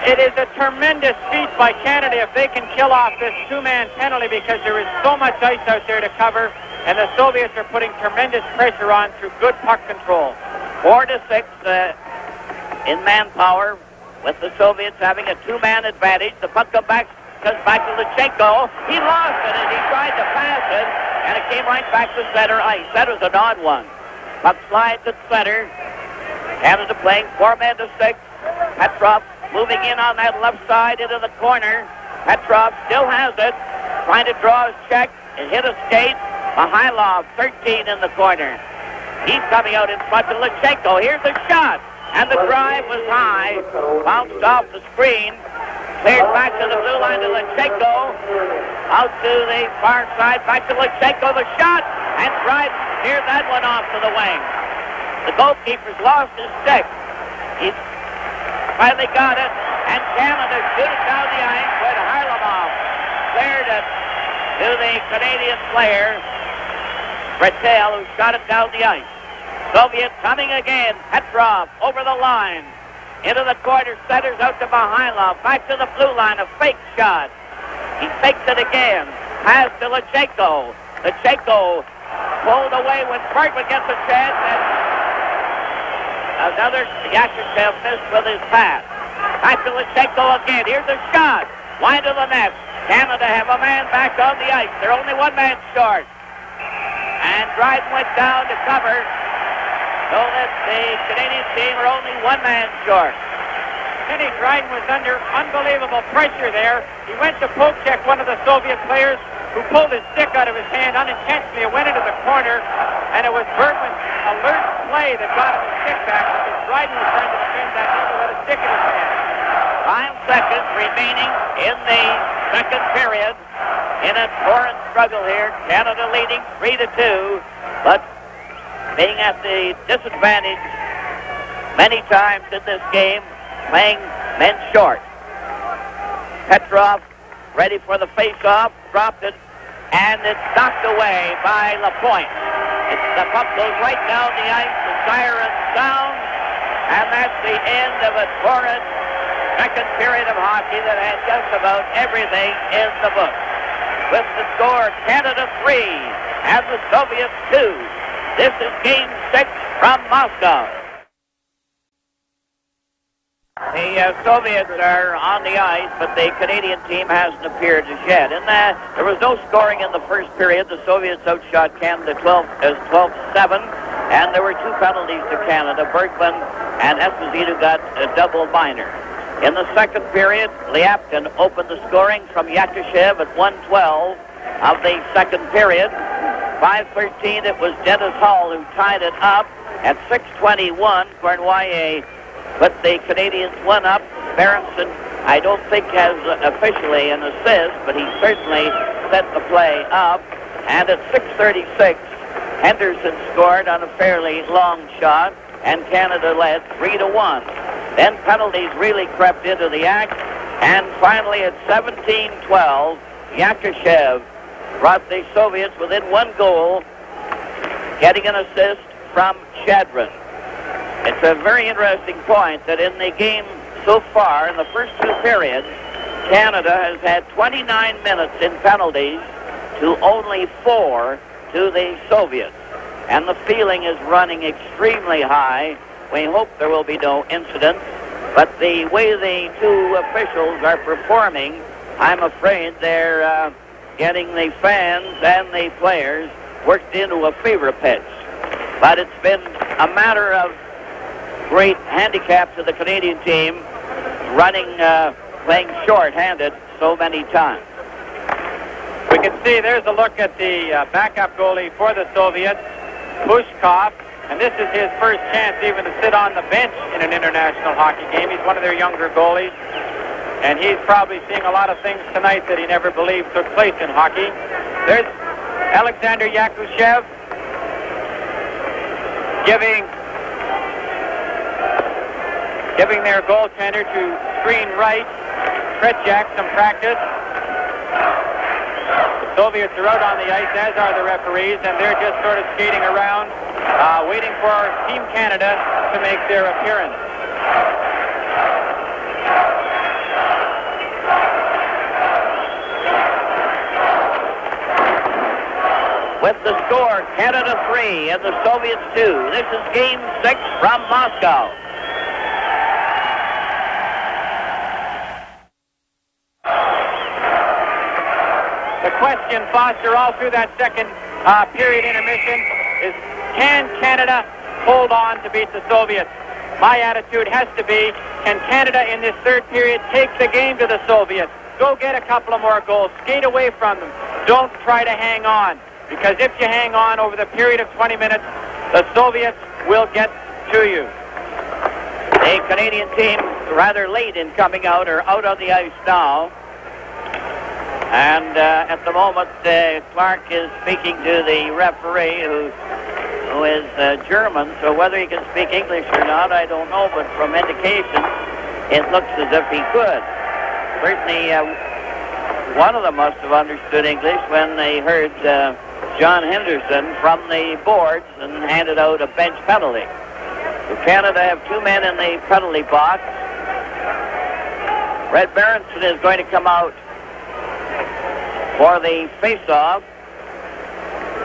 it is a tremendous feat by Canada if they can kill off this two-man penalty because there is so much ice out there to cover, and the Soviets are putting tremendous pressure on through good puck control.
Four to six uh, in manpower, with the Soviets having a two-man advantage. The puck comes back, comes back to Luchenko. He lost it and he tried to pass it, and it came right back to center ice. That was an odd one. Puck slides at center. Canada playing four men to six. Petrov moving in on that left side into the corner. Petrov still has it, trying to draw his check. It hit a skate. Mihailov, 13 in the corner. He's coming out in front of Luchenko. Here's the shot. And the drive was high. Bounced off the screen. Cleared back to the blue line to Luchenko. Out to the far side. Back to Luchenko. The shot. And drive cleared that one off to the wing. The goalkeeper's lost his stick. He's finally got it. And Canada shoot it down the ice with Harlamov. Cleared it to the Canadian player. Bretel, who shot it down the ice. Soviet coming again. Petrov over the line. Into the corner, centers out to Mihailov. Back to the blue line, a fake shot. He fakes it again. Pass to Luchenko. Luchenko pulled away when Bergman gets a chance. And another Yakushev missed with his pass. Luchenko again. Here's a shot. Wide of the net. Canada have a man back on the ice. They're only one man short. And Dryden went down to cover so that the Canadian team are only one man short.
Kenny Dryden was under unbelievable pressure there. He went to poke check one of the Soviet players who pulled his stick out of his hand unintentionally. It went into the corner, and it was Bergman's alert play that got him his stick back because Dryden was trying to defend that never let a stick in his hand.
Five seconds remaining in the second period. In a torrent struggle here, Canada leading three to two, but being at the disadvantage many times in this game, playing men short. Petrov ready for the face-off, dropped it, and it's knocked away by Lapointe. It's, the puck goes right down the ice, the siren sounds, and that's the end of a torrent second period of hockey that had just about everything in the book. With the score, Canada 3 and the Soviets 2. This is Game 6 from Moscow. The uh, Soviets are on the ice, but the Canadian team hasn't appeared as yet. And uh, there was no scoring in the first period. The Soviets outshot Canada 12 as 12-7, and there were two penalties to Canada. Bergman and Esposito got a double minor. In the second period, Lyapkin opened the scoring from Yakushev at 112 of the second period. 5-13, it was Dennis Hull who tied it up. At 6.21, Cournoyer put the Canadians one up. Berenson, I don't think has officially an assist, but he certainly set the play up. And at 6.36, Henderson scored on a fairly long shot, and Canada led 3 to 1. Then penalties really crept into the act, and finally at 17-12, Yakushev brought the Soviets within one goal, getting an assist from Shadrin. It's a very interesting point that in the game so far, in the first two periods, Canada has had 29 minutes in penalties to only four to the Soviets. And the feeling is running extremely high. We hope there will be no incidents. But the way the two officials are performing, I'm afraid they're uh, getting the fans and the players worked into a fever pitch. But it's been a matter of great handicap to the Canadian team running, uh, playing short-handed so many times.
We can see there's a look at the uh, backup goalie for the Soviets, Pushkov, and this is his first chance even to sit on the bench in an international hockey game. He's one of their younger goalies, and he's probably seeing a lot of things tonight that he never believed took place in hockey. There's Alexander Yakushev giving giving their goaltender to screen right, Tretiak, some practice. The Soviets are out on the ice, as are the referees, and they're just sort of skating around, uh, waiting for Team Canada to make their appearance.
With the score, Canada 3 and the Soviets 2. This is Game 6 from Moscow.
Question, Foster, all through that second uh, period intermission is can Canada hold on to beat the Soviets? My attitude has to be can Canada in this third period take the game to the Soviets? Go get a couple of more goals. Skate away from them. Don't try to hang on. Because if you hang on over the period of 20 minutes, the Soviets will get to you.
The Canadian team, rather late in coming out, are out on the ice now. And uh, at the moment, uh, Clarke is speaking to the referee, who who is uh, German. So whether he can speak English or not, I don't know. But from indications, it looks as if he could. Certainly, uh, one of them must have understood English when they heard uh, John Henderson from the boards and handed out a bench penalty. So Canada have two men in the penalty box. Red Berenson is going to come out for the face-off.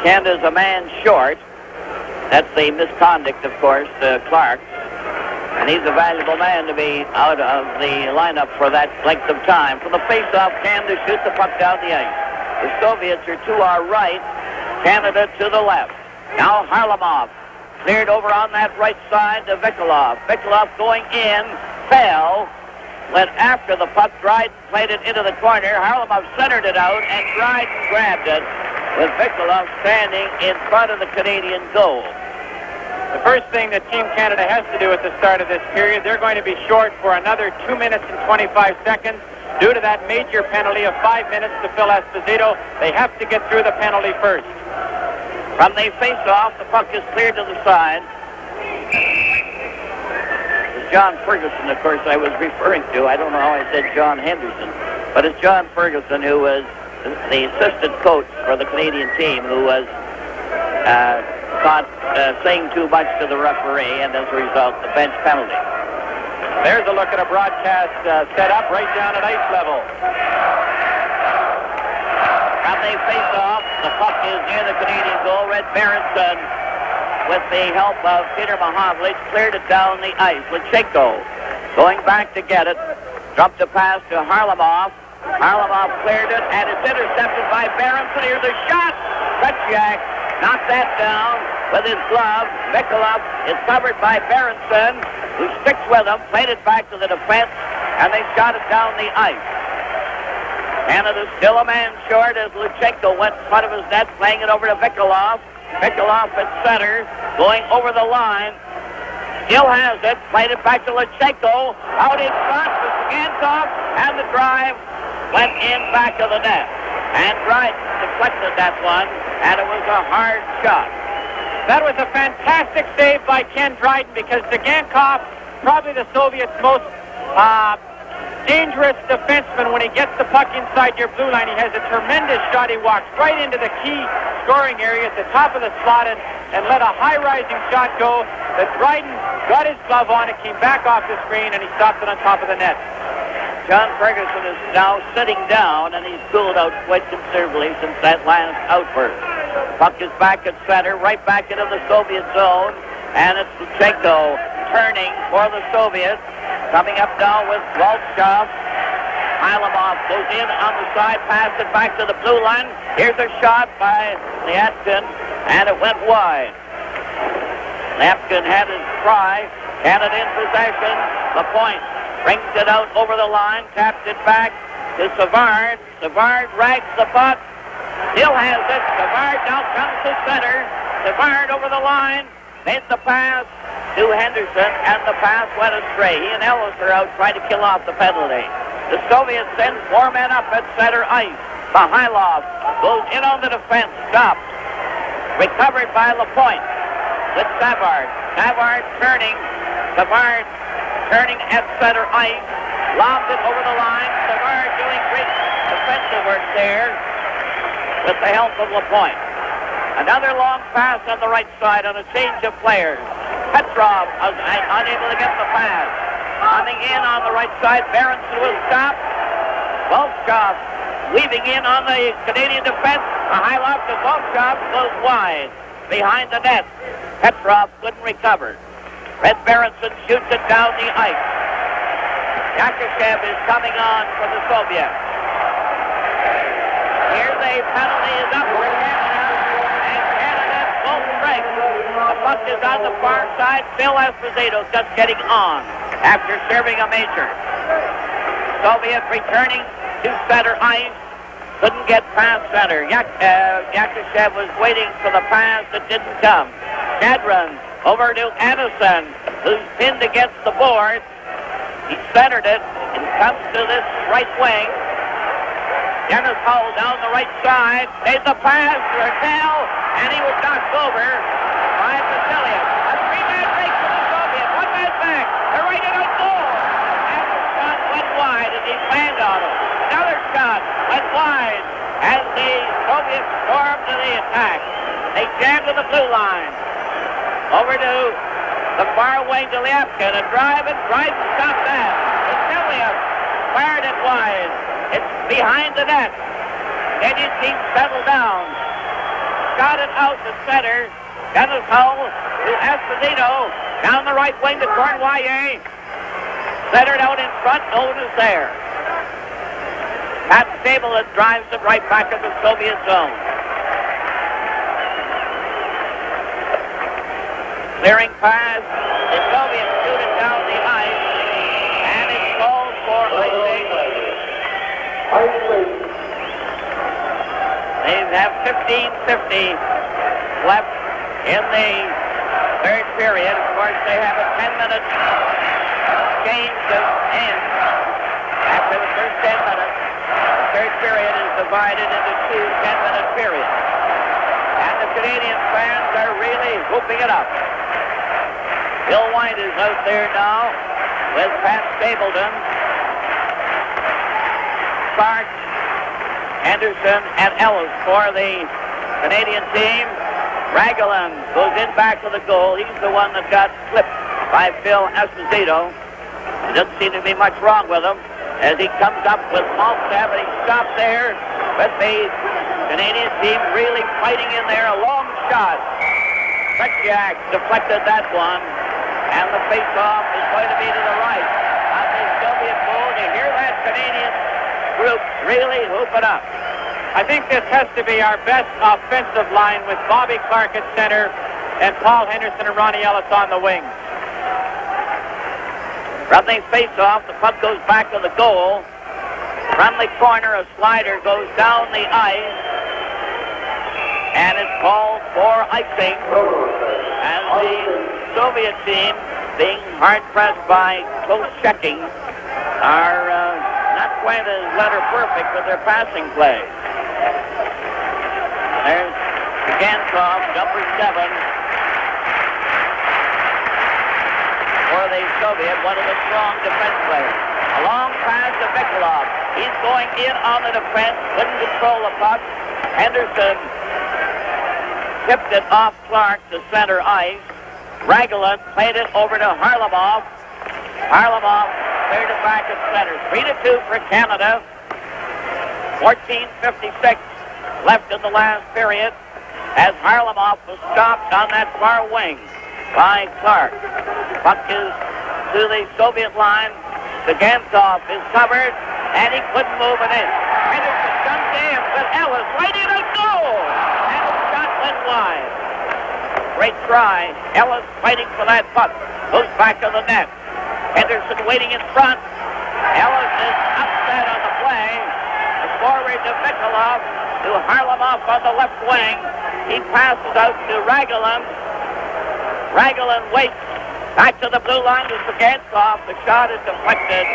Canada's a man short. That's the misconduct, of course, uh, Clarke. And he's a valuable man to be out of the lineup for that length of time. From the face-off, Canada shoots the puck down the ice. The Soviets are to our right, Canada to the left. Now Harlamov cleared over on that right side to Vikulov. Vikulov going in, fell, went after the puck. Dryden played it into the corner. Harlamov centered it out, and Dryden grabbed it with Vikulov standing in front of the Canadian goal.
The first thing that Team Canada has to do at the start of this period, they're going to be short for another 2 minutes and 25 seconds due to that major penalty of 5 minutes to Phil Esposito. They have to get through the penalty first.
From the face-off, the puck is cleared to the side. John Ferguson, of course, I was referring to. I don't know how I said John Henderson, but it's John Ferguson who was the assistant coach for the Canadian team who was uh, caught uh, saying too much to the referee, and as a result, the bench penalty.
There's a look at a broadcast uh, set up right down at ice level.
From the face-off, the puck is near the Canadian goal. Red Berenson, with the help of Peter Mahovlich, cleared it down the ice. Luchenko going back to get it. Dropped the pass to Harlamov. Harlamov cleared it, and it's intercepted by Berenson. Here's a shot. Tretiak knocked that down with his glove. Vikulov is covered by Berenson, who sticks with him, played it back to the defense, and they shot it down the ice. Canada's still a man short as Luchenko went in front of his net, playing it over to Vikulov. Vikulov at center, going over the line. Still has it, played it back to Luchenko. Out in front with Gantov, and the drive went in back of the net. And Dryden deflected that one, and it was a hard shot.
That was a fantastic save by Ken Dryden because Tsygankov, probably the Soviets' most uh, dangerous defenseman when he gets the puck inside your blue line. He has a tremendous shot. He walks right into the key scoring area at the top of the slot and, and let a high-rising shot go. that Dryden got his glove on. It came back off the screen, and he stopped it on top of the net.
John Ferguson is now sitting down, and he's cooled out quite considerably since that last outburst. Puck is back at center, right back into the Soviet zone, and it's Luchenko turning for the Soviets. Coming up now with Volchkov. Harlamov goes in on the side, pass it back to the blue line. Here's a shot by Liapkin, and it went wide. Liapkin had his try. had it in possession. The point brings it out over the line, taps it back to Savard. Savard rags the puck. Still has it. Savard now comes to center. Savard over the line. Made the pass to Henderson, and the pass went astray. He and Ellis are out trying to kill off the penalty. The Soviets send four men up at center ice. Mihailov goes in on the defense, stopped. Recovered by Lapointe with Savard. Savard turning. Savard turning at center ice. Lobs it over the line. Savard doing great defensive work there with the help of Lapointe. Another long pass on the right side on a change of players. Petrov was uh, unable to get the pass. Coming in on the right side, Berenson will stop. Volchkov weaving in on the Canadian defense. Mihailov to Volchkov goes wide behind the net. Petrov couldn't recover. Red Berenson shoots it down the ice. Yakushev is coming on for the Soviets. Here's a penalty is up for Canada, and Canada full strength. The puck is on the far side. Phil Esposito just getting on after serving a major. Soviet returning to center ice. Couldn't get past center. Yak, uh, Yakushev was waiting for the pass that didn't come. Shadrin over to Anisin, who's pinned against the board. He centered it and comes to this right wing. Dennis Hull down the right side, made the pass to Ratelle, and he was knocked over by Vasiliev. A three-man break for the Soviets. One man back. They're right in on goal. And the shot went wide, and he planned on him. Another shot went wide, and the Soviets Soviets storm to the attack. They jam to the blue line. Over to the far wing to Liapkin. A drive and drive and stop that. Vassiliev fired it wide. It's behind the net. Canadian team settled down. Got it out to center. Dennis Hull to Esposito. Down the right wing to Cournoyer. Centered out in front. One is there. Pat Stable drives it right back in the Soviet zone. Clearing pass. The Soviets shoot it down the ice. And it's called for icing. They have 15-50 left in the third period. Of course, they have a 10-minute game to end after the first 10 minutes. The third period is divided into two 10-minute periods. And the Canadian fans are really whooping it up. Bill White is out there now with Pat Stapleton, Clarke, Henderson, and Ellis for the Canadian team. Ragulin goes in back to the goal. He's the one that got slipped by Phil Esposito. There doesn't seem to be much wrong with him as he comes up with Maltsev and he stopped there. But the Canadian team really fighting in there. A long shot. Jack deflected that one. And the face-off is going to be to the right. On the Soviet goal, you hear that Canadian group really hoop it up.
I think this has to be our best offensive line with Bobby Clarke at center and Paul Henderson and Ronnie Ellis on the wing.
From the face-off, the puck goes back to the goal. The corner, a slider goes down the ice. And it's called for icing. As the Soviet team, being hard-pressed by close checking, are as letter perfect with their passing play. There's Gantov, number seven, for the Soviet, one of the strong defense players. A long pass to Vikulov. He's going in on the defense, couldn't control the puck. Henderson tipped it off Clarke to center ice. Ragulin played it over to Harlamov. Harlamov cleared it back at center. 3 to 2 for Canada. 14.56 left in the last period as Harlamov was stopped on that far wing by Clarke. Puck is to the Soviet line. The Gantov is covered, and he couldn't move an inch. Henderson comes in with Ellis right in a goal, and shot went wide. Great try. Ellis fighting for that puck. Goes back to the net. Henderson waiting in front. Ellis is upset on the play. The forward to Vikulov, to Harlamov on the left wing. He passes out to Ragulin. Ragulin waits. Back to the blue line to Tsygankov. The shot is deflected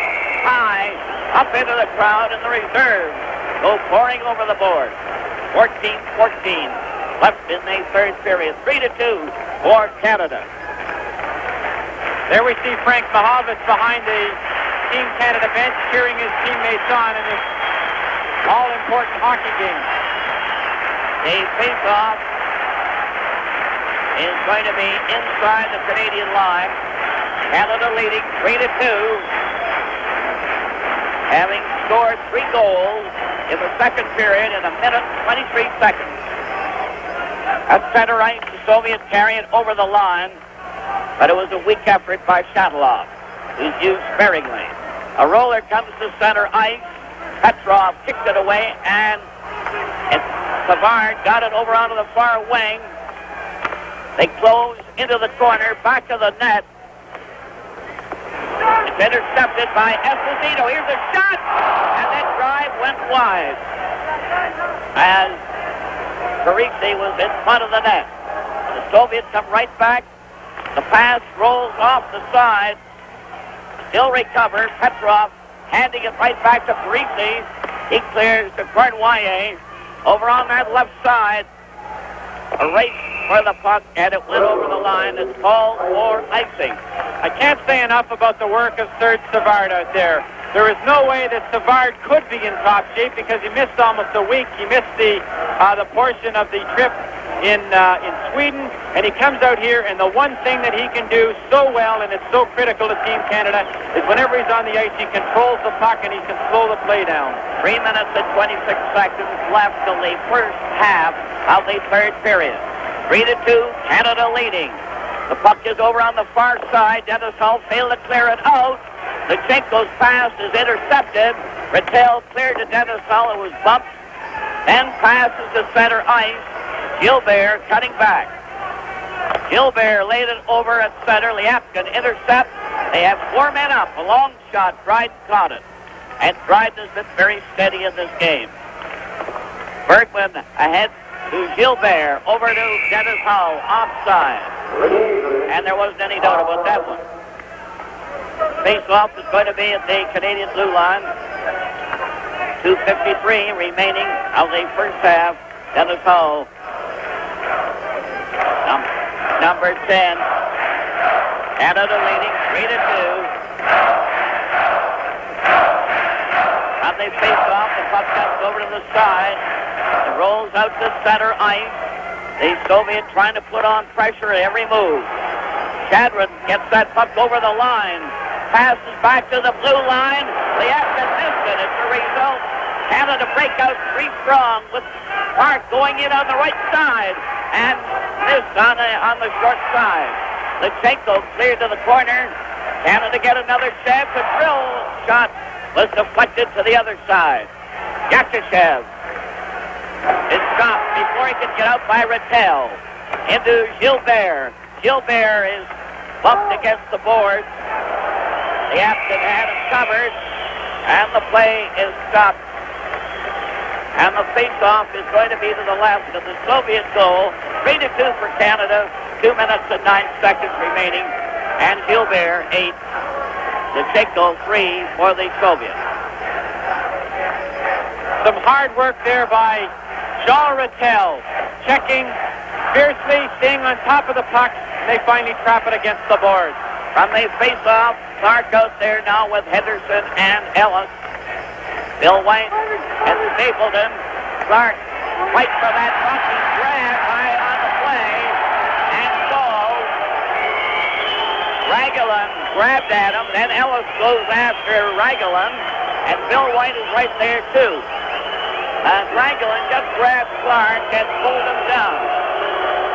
high up into the crowd, and the reserves go pouring over the board. 14-14 left in the third period. 3 to 2 for Canada.
There we see Frank Mahovlich behind the Team Canada bench cheering his teammates on in this all-important hockey game.
The face-off is going to be inside the Canadian line. Canada leading 3 to 2. Having scored three goals in the second period in a minute and 23 seconds. At center ice, the Soviets carry it over the line, but it was a weak effort by Shatalov, who's used sparingly. A roller comes to center ice. Petrov kicked it away, and Savard got it over onto the far wing. They close into the corner, back to the net. It's intercepted by Esposito. Here's a shot, and that drive went wide. As Parise was in front of the net. The Soviets come right back. The pass rolls off the side. Still recovered. Petrov handing it right back to Parise. He clears to Cournoyer. Over on that left side. A race for the puck, and it went over the line. It's called for icing.
I can't say enough about the work of Serge Savard out there. There is no way that Savard could be in top shape because he missed almost a week. He missed the uh, the portion of the trip in uh, in Sweden, and he comes out here, and the one thing that he can do so well, and it's so critical to Team Canada, is whenever he's on the ice, he controls the puck and he can slow the play down.
Three minutes and 26 seconds left in the first half of the third period. Three to two, Canada leading. The puck is over on the far side. Dennis Hull failed to clear it out. Luchenko's pass is intercepted. Ratelle cleared to Dennis Hull. It was bumped. Then passes to center ice. Gilbert cutting back. Gilbert laid it over at center. Liapkin intercept. They have four men up. A long shot. Dryden caught it. And Dryden has been very steady in this game. Bergman ahead to Gilbert. Over to Dennis Hull. Offside. And there wasn't any doubt about that one. Face-off is going to be at the Canadian blue line. 2.53 remaining of the first half. Dennis Hull Num number 10. Canada leading 3 to 2. And they face off. The puck comes over to the side. It rolls out to center ice. The Soviet trying to put on pressure at every move. Shadrin gets that puck over the line. Passes back to the blue line. Liapkin missed it. It's a result. Canada break out three strong with Park going in on the right side and missed on the, on the short side. Luchenko cleared to the corner. Canada get another chance. A drill shot was deflected to the other side. Yakushev is stopped before he can get out by Ratelle. Into Gilbert. Gilbert is bumped against the boards. The Apton had him covered, and the play is stopped. And the face-off is going to be to the left of the Soviet goal. 3 to 2 for Canada. 2 minutes and 9 seconds remaining. And Gilbert, 8. Luchenko, 3 for the Soviets.
Some hard work there by Jean Ratelle. Checking fiercely, staying on top of the puck. And they finally trap it against the boards.
From the face-off, Clarke out there now with Henderson and Ellis. Bill White stapled him. Clarke fights for that puck. He's grabbed high on the play and falls. Ragulin grabbed at him. Then Ellis goes after Ragulin. And Bill White is right there too. And Ragulin just grabbed Clarke and pulled him down.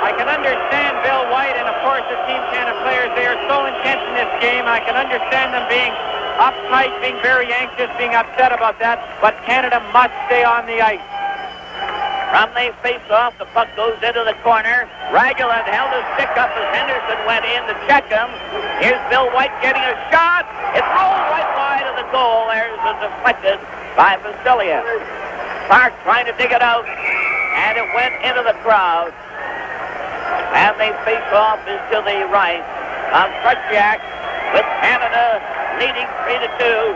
I can understand Bill White and, of course, the Team Canada players. They are so intense in this game. I can understand them being uptight, being very anxious, being upset about that. But Canada must stay on the ice.
From the face-off, the puck goes into the corner. Ragulin held his stick up as Henderson went in to check him. Here's Bill White getting a shot. It rolled right wide of the goal. There's a deflected by Vasiliev. Clarke trying to dig it out, and it went into the crowd. And they face off is to the right on Tretiak with Canada leading 3 to 2.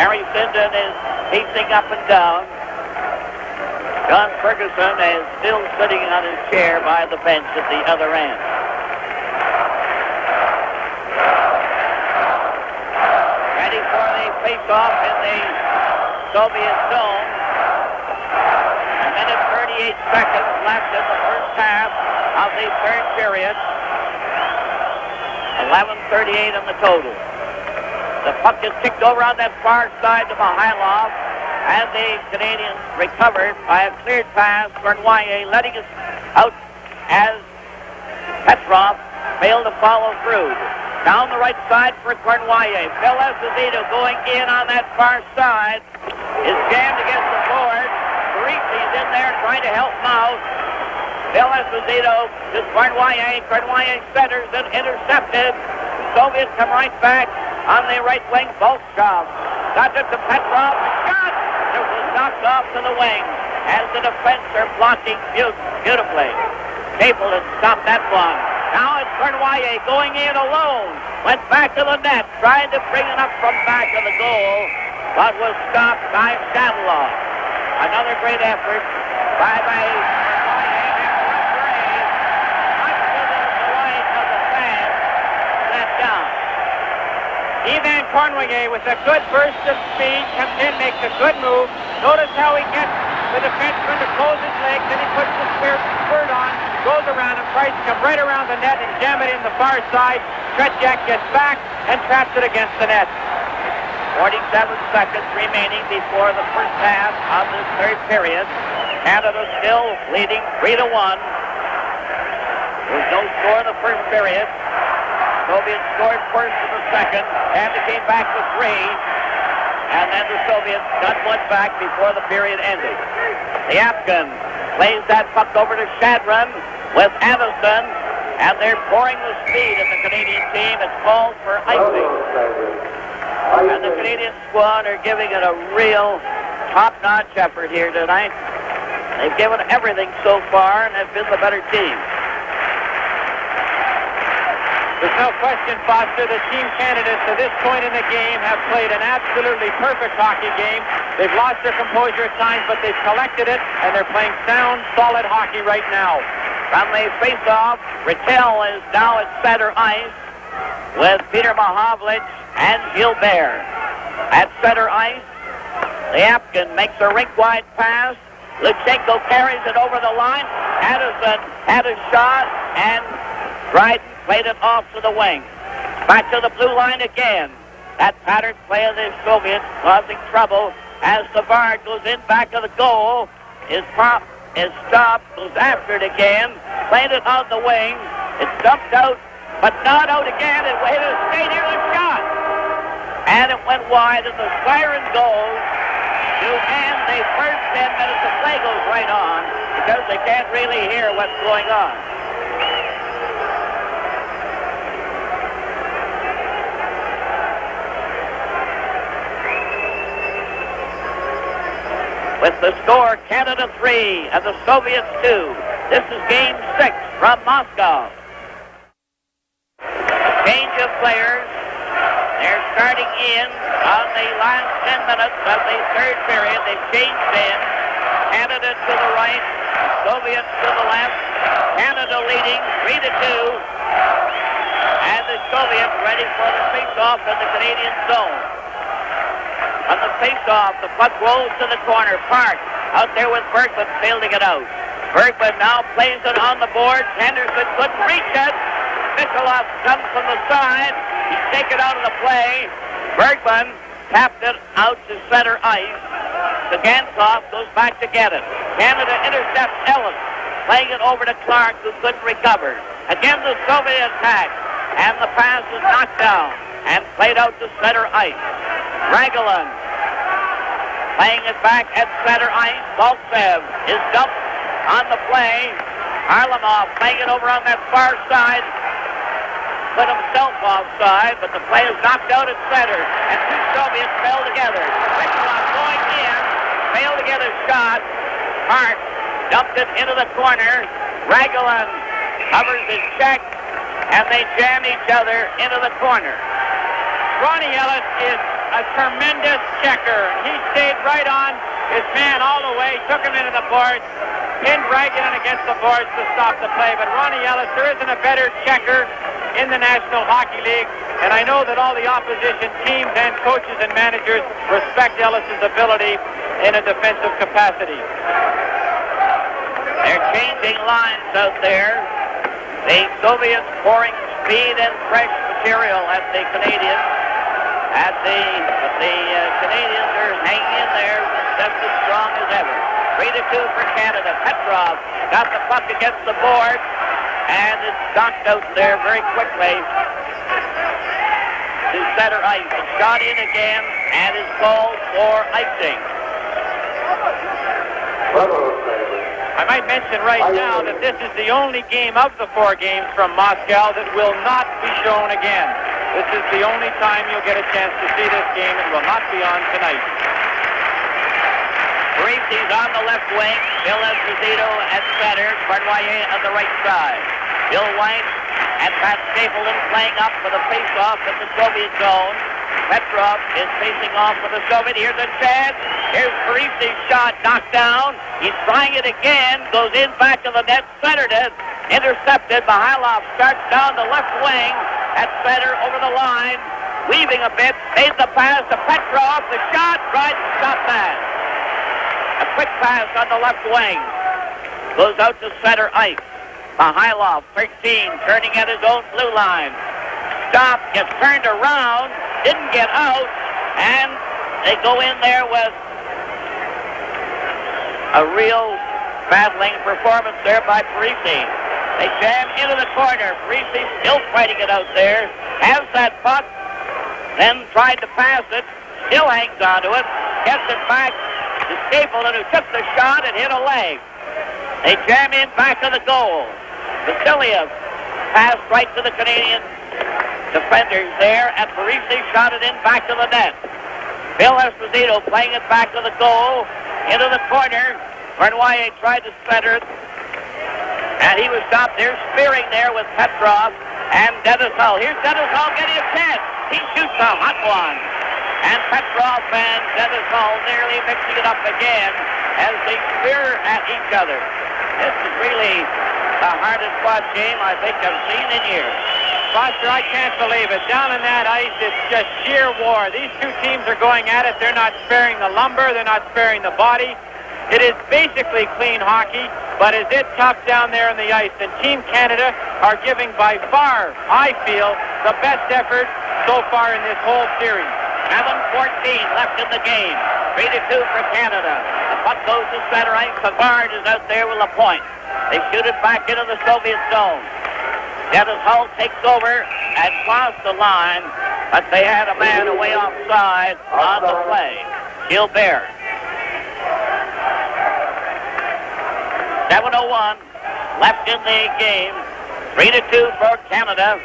Harry Sinden is pacing up and down. John Ferguson is still sitting on his chair by the bench at the other end. Ready for the face-off in the Soviet zone. A minute 38 seconds left in the first half of the third period. 11.38 in the total. The puck is kicked over on that far side to Mihailov, and the Canadians recovered by a cleared pass. Cournoyer letting us out as Petrov failed to follow through. Down the right side for Cournoyer. Phil Esposito going in on that far side is jammed against the board. Parise's in there trying to help him out. Phil Esposito to Cournoyer. Cournoyer centers and intercepted. Soviets come right back on the right wing. Volchkov got it to Petrov. Shot! It was knocked off to the wing as the defense are blocking beautifully. Capel had stopped that one. Now it's Cournoyer going in alone. Went back to the net, tried to bring it up from back of the goal, but was stopped by Shadloff. Another great effort by, by
Yvan Cournoyer with a good burst of speed comes in, makes a good move. Notice how he gets the defenseman to close his legs, then he puts the skirt on, goes around and tries to come right around the net and jam it in the far side. Tretiak gets back and traps it against the net.
47 seconds remaining before the first half of this third period. Canada still leading 3 to 1. There's no score in the first period. Soviets scored first in the second. Canada came back to three. And then the Soviets got one back before the period ended. The Afghan plays that puck over to Shadron with Addison, and they're pouring the speed in the Canadian team. It's called for icing. And the Canadian squad are giving it a real top-notch effort here tonight. They've given everything so far and have been the better team.
There's no question, Foster, that Team Canada to this point in the game have played an absolutely perfect hockey game. They've lost their composure at times, but they've collected it, and they're playing sound, solid hockey right now.
From the face-off, Ratelle is now at center ice with Peter Mahovlich and Gilbert. At center ice, the Afghan makes a rink-wide pass. Luchenko carries it over the line. Addison had a shot, and Dryden played it off to the wing. Back to the blue line again. That pattern play of the Soviets causing trouble as the Savard goes in back of the goal. His pop is stopped, goes after it again, played it on the wing. It's dumped out, but not out again. It waited straight here, the shot. And it went wide, and the siren goes to end the first 10 minutes. The play goes right on because they can't really hear what's going on. With the score Canada 3 and the Soviets 2. This is game 6 from Moscow. Change of players. They're starting in on the last 10 minutes of the third period. They've changed in. Canada to the right, Soviets to the left. Canada leading 3 to 2. And the Soviets ready for the face-off in the Canadian zone on the face-off. The puck rolls to the corner. Park out there with Bergman, failed it out. Bergman now plays it on the board. Henderson couldn't reach it. Vikulov comes from the side. He's taken out of the play. Bergman tapped it out to center ice. Gantzoff goes back to get it. Canada intercepts Ellis, playing it over to Clarke, who couldn't recover. Again, the Soviet attack, and the pass is knocked down and played out to center ice. Ragulin playing it back at center ice. Maltsev is dumped on the play. Harlamov playing it over on that far side. Put himself offside, but the play is knocked out at center. And two Soviets fell together. Vikulov going in, failed to get a shot. Hart dumped it into the corner. Ragulin covers his check, and they jam each other into the corner.
Ronnie Ellis is a tremendous checker. He stayed right on his man all the way, took him into the boards, pinned Ragulin against the boards to stop the play. But Ronnie Ellis, there isn't a better checker in the National Hockey League. And I know that all the opposition teams and coaches and managers respect Ellis's ability in a defensive capacity.
They're changing lines out there. The Soviets pouring speed and fresh material at the Canadians. At the, but the uh, Canadians are hanging in there just as strong as ever. 3 to 2 for Canada. Petrov got the puck against the board, and it's knocked out there very quickly to center ice. It's shot in again, and is called for icing.
I might mention right now that this is the only game of the four games from Moscow that will not be shown again. This is the only time you'll get a chance to see this game. It will not be on tonight.
Parise's on the left wing. Phil Esposito at center. Cournoyer on the right side. Bill White and Pat Stapleton playing up for the face-off the Soviet zone. Petrov is facing off for the Soviet. Here's a chance. Here's Parise's shot knocked down. He's trying it again. Goes in back to the net. Centered it. Intercepted. Mihailov starts down the left wing at center over the line. weaving a bit, made the pass to Petrov, the shot, right, Shot that. A quick pass on the left wing. Goes out to center ice. Mihailov, 13, turning at his own blue line. Stop, gets turned around, didn't get out, and they go in there with a real battling performance there by Parise. They jam into the corner. Parise still fighting it out there. Has that puck, then tried to pass it, still hangs onto it, gets it back to Stapleton, who took the shot and hit a leg. They jam in back of the goal. Vasiliev passed right to the Canadian defenders there, and Parise shot it in back to the net. Phil Esposito playing it back to the goal, into the corner. Cournoyer tried to center it, and he was stopped there, spearing there with Petrov and Dennis Hull. Here's Dennis Hull getting a chance. He shoots a hot one. And Petrov and Dennis Hull nearly mixing it up again as they spear at each other. This is really the hardest fought game I think I've seen in years.
Foster, I can't believe it. Down in that ice, it's just sheer war. These two teams are going at it. They're not sparing the lumber. They're not sparing the body. It is basically clean hockey, but is it tough down there on the ice? And Team Canada are giving by far, I feel, the best effort so far in this whole series.
7-14 left in the game. 3 to 2 for Canada. The puck goes to center ice. Savard is out there with a point. They shoot it back into the Soviet zone. Dennis Hull takes over and crossed the line, but they had a man away offside on the play. Gilbert. 7.01 left in the game. 3 to 2 for Canada.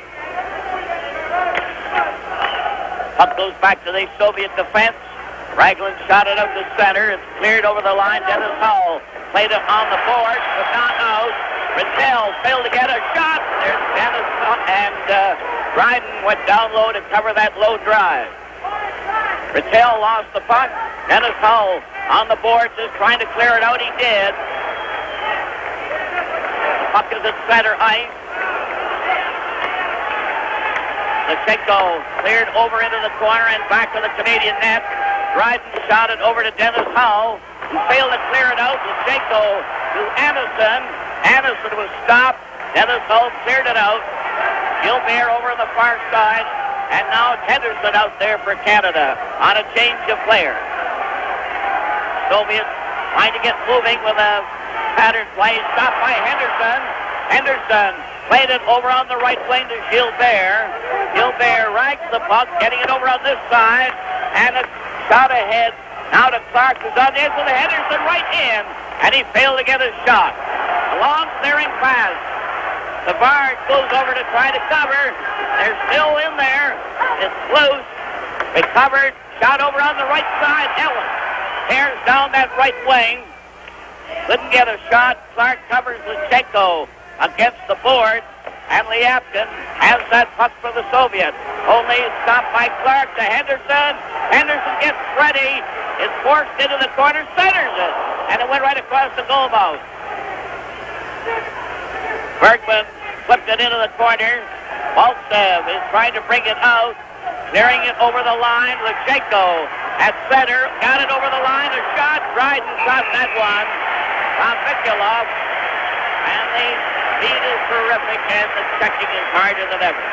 Puck goes back to the Soviet defense. Ragulin shot it up the center. It's cleared over the line. Dennis Hull played it on the board, but not out. Riddell failed to get a shot. There's Dennis and uh, Dryden went down low to cover that low drive. Riddell lost the puck. Dennis Hull on the board just trying to clear it out. He did. Puck is at center ice. Cleared over into the corner and back to the Canadian net. Dryden shot it over to Dennis Hull, who failed to clear it out. Luchenko to Anisin. Anisin was stopped. Dennis Hull cleared it out. Gilbert over on the far side. And now Henderson out there for Canada on a change of players. Soviets trying to get moving with a pattern play. Stopped by Henderson. Henderson played it over on the right wing to Gilbert. Gilbert rags the puck, getting it over on this side. And a shot ahead. Now to Clarke, who's on the edge with Henderson right in. And he failed to get his shot. A long clearing pass. Savard goes over to try to cover. They're still in there. It's loose. Recovered. Shot over on the right side. Ellis tears down that right wing. Couldn't get a shot. Clarke covers Luchenko against the board. And Lyapkin has that puck for the Soviets. Only stopped by Clarke to Henderson. Henderson gets ready. Is forced into the corner, centers it. And it went right across the goal mouth. Bergman flipped it into the corner. Maltsev is trying to bring it out. Clearing it over the line. Luchenko at center. Got it over the line. A shot. Dryden shot that one. From Vikulov. And the speed is terrific and the checking is harder than ever.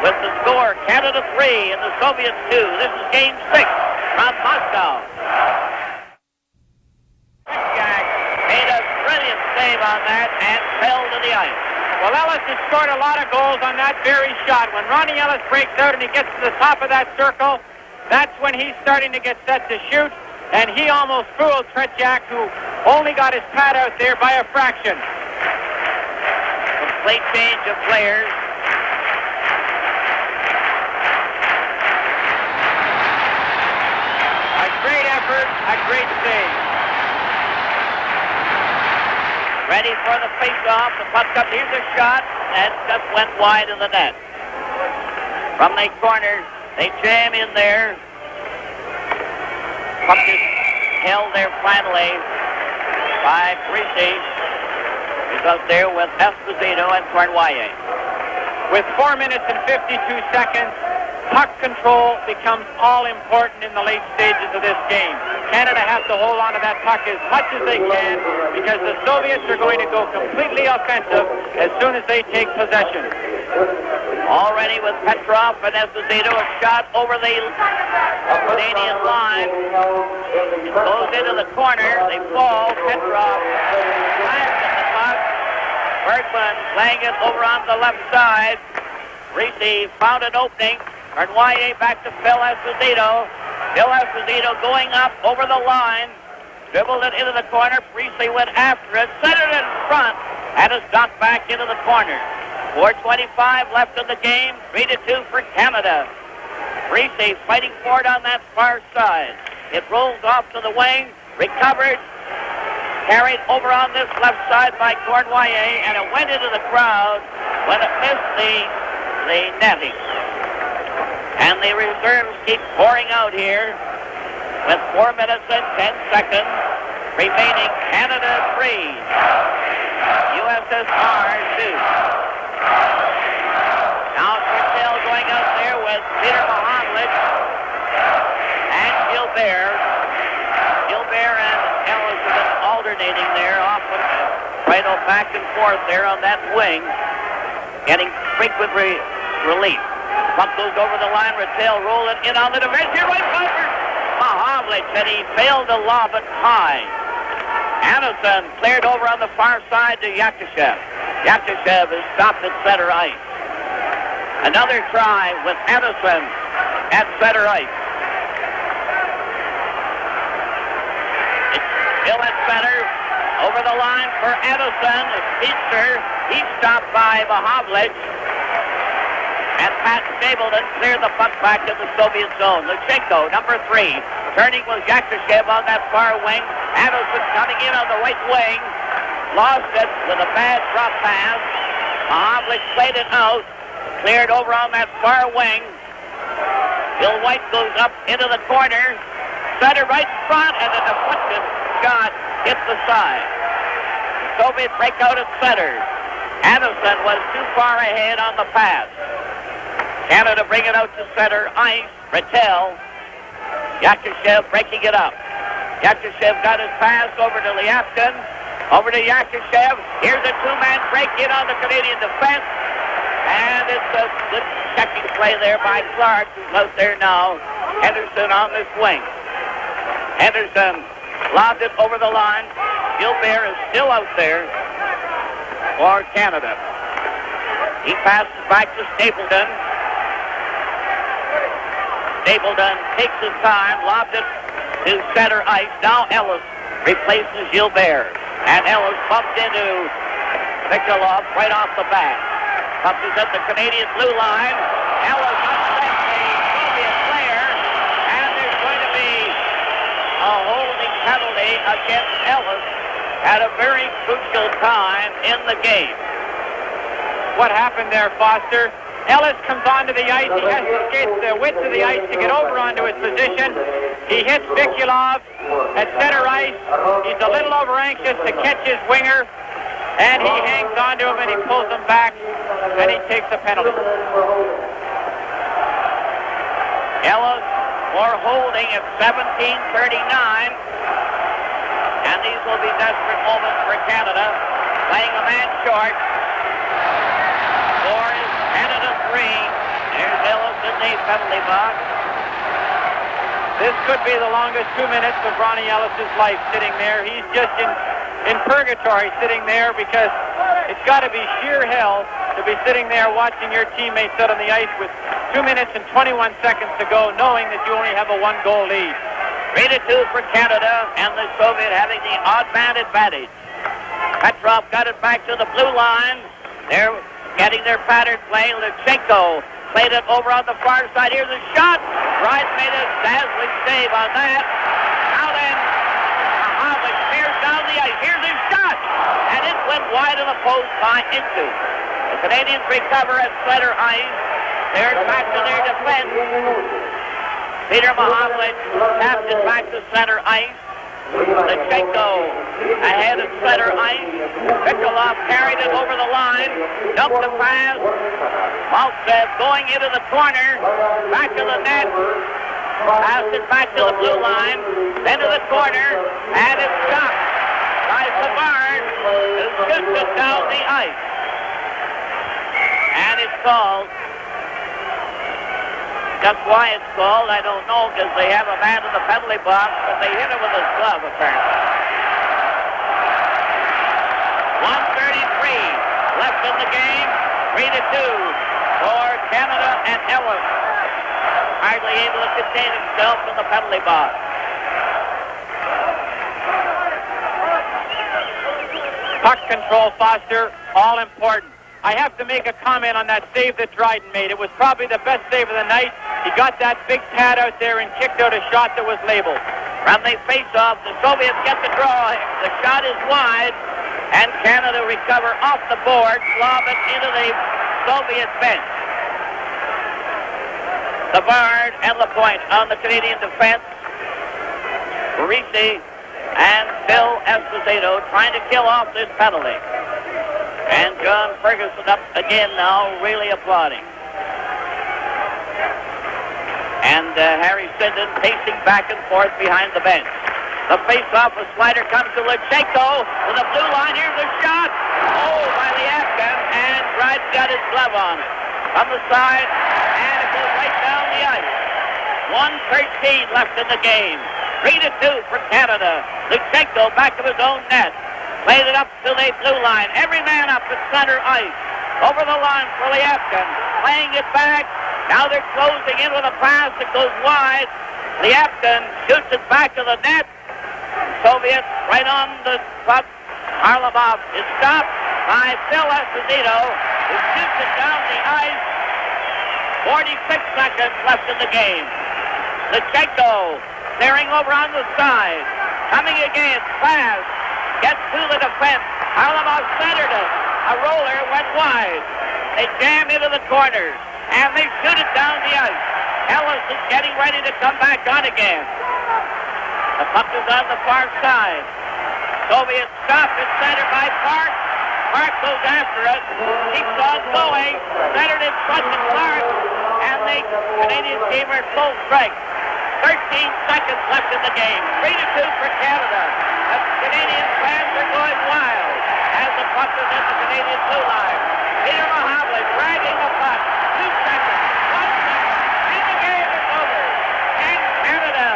With the score, Canada 3 and the Soviets 2. This is game 6 from Moscow. Jack made a brilliant save on that and fell to the ice.
Well, Ellis has scored a lot of goals on that very shot. When Ronnie Ellis breaks out and he gets to the top of that circle, that's when he's starting to get set to shoot. And he almost fooled Tretiak, who only got his pad out there by a fraction.
Complete change of players.
A great effort, a great save.
Ready for the face-off. The puck up. Here's a shot. And just went wide of the net. From the corner, they jam in there. Puck is held there finally by Parise. He's up there with Esposito and Cornwallis.
With 4 minutes and 52 seconds, puck control becomes all important in the late stages of this game. Canada has to hold on to that puck as much as they can because the Soviets are going to go completely offensive as soon as they take possession.
Already with Petrov and Esposito, a shot over the Canadian line. It goes into the corner. They fall. Petrov fires at the puck. Bergman playing it over on the left side. Reese found an opening. Cournoyer back to Phil Esposito. Phil Esposito going up over the line. Dribbled it into the corner. Priestley went after it. Centered it in front. And it's knocked back into the corner. 4.25 left in the game. 3 to 2 for Canada. Priestley fighting for it on that far side. It rolls off to the wing. Recovered. Carried over on this left side by Cournoyer. And it went into the crowd when it missed the, the netting. And the reserves keep pouring out here with 4 minutes and 10 seconds remaining. Canada 3, USSR 2. Now Purcell going out there with Peter Mahovlich and Gilbert. Gilbert and Ellis have been alternating there often. On back and forth there on that wing, getting frequent re- relief. Puck goes over the line. Ratelle rolling in on the defense. Here right covered. Mahovlich, and he failed to lob it high. Anisin cleared over on the far side to Yakushev. Yakushev is stopped at center ice. Another try with Anisin at center ice. Still at center. Over the line for Anisin. Speedster. He's stopped by Mahovlich. And Pat Stapleton cleared the puck back to the Soviet zone. Luchenko, number three, turning with Yakushev on that far wing. Anisin coming in on the right wing. Lost it with a bad drop pass. Mahovlich played it out. Cleared over on that far wing. Bill White goes up into the corner. Center right in front, and a deflected shot hits the side. The Soviets break out at center. Anisin was too far ahead on the pass. Canada bring it out to center ice. Ratelle. Yakushev breaking it up. Yakushev got his pass over to Lyapkin. Over to Yakushev. Here's a two-man break in on the Canadian defense. And it's a good checking play there by Clarke, who's out there now. Henderson on this wing. Henderson lobbed it over the line. Gilbert is still out there for Canada. He passes back to Stapleton. Stapleton takes his time, lobs it to center ice. Now Ellis replaces Gilbert. And Ellis bumped into Vikulov right off the bat. Bumps is at the Canadian blue line. Ellis upsets the Soviet player. And there's going to be a holding penalty against Ellis at a very crucial time in the game.
What happened there, Foster? Ellis comes onto the ice. He has to skate the width of the ice to get over onto his position. He hits Vikulov at center ice. He's a little over anxious to catch his winger, and he hangs onto him and he pulls him back, and he takes a penalty.
Ellis for holding at 17:39, and these will be desperate moments for Canada, playing a man short. Four is Canada three. There's Ellis in the penalty box.
This could be the longest two minutes of Ronnie Ellis's life sitting there. He's just in, in purgatory sitting there because it's got to be sheer hell to be sitting there watching your teammates out on the ice with two minutes and 21 seconds to go, knowing that you only have a one-goal lead.
Three to two for Canada, and the Soviet having the odd man advantage. Petrov got it back to the blue line. They're getting their pattern play. Luchenko played it over on the far side. Here's a shot. Bryce made a dazzling save on that. Now then, Mahovlich tears down the ice. Here's his shot. And it went wide of the post by inches. The Canadians recover at center ice. They're back to their defense. Peter Mahovlich tapped it back to center ice. Lechko ahead of center ice. Vikulov carried it over the line. Dumped the pass. Maltsev going into the corner. Back to the net. Passed it back to the blue line. Then to the corner. And it's stopped by Savard, who shoots it down the ice. And it's called. Just why it's called, I don't know, because they have a man in the penalty box, but they hit him with his glove, apparently. 133 left in the game. 3 to 2 for Canada and Ellis. Hardly able to contain himself in the penalty box.
Puck control, Foster, all important. I have to make a comment on that save that Dryden made. It was probably the best save of the night. He got that big pad out there and kicked out a shot that was labeled.
From the face-off, the Soviets get the draw. The shot is wide, and Canada recover off the board, lob it into the Soviet bench. Savard and Lapointe on the Canadian defense. Parise and Phil Esposito trying to kill off this penalty. And John Ferguson up again now, really applauding. And uh, Harry Sinden pacing back and forth behind the bench. The face-off, a slider comes to Luchenko with a blue line. Here's a shot. Oh, by the Afghan, and Dryden got his glove on it. On the side, and it goes right down the ice. 113 left in the game. 3 to 2 for Canada. Luchenko back of his own net. Played it up to the blue line. Every man up at center ice. Over the line for Liapkin. Playing it back. Now they're closing in with a pass that goes wide. Liapkin shoots it back to the net. Soviets right on the puck. Harlamov is stopped by Phil Esposito, who shoots it down the ice. 46 seconds left in the game. Luchenko staring over on the side. Coming again, fast. Gets to the defense. Harlamov centered it. A roller went wide. They jam into the corners, and they shoot it down the ice. Ellis is getting ready to come back on again. The puck is on the far side. Soviet stop is centered by Park. Park goes after it. Keeps on going. Centered in front of Clarke. And the Canadian team are full strength. 13 seconds left in the game. 3 to 2 for Canada. The Canadian fans are going wild as the puck is at the Canadian blue line. Peter Mahovlich dragging the puck. Two seconds. One second. And the game is over. And Canada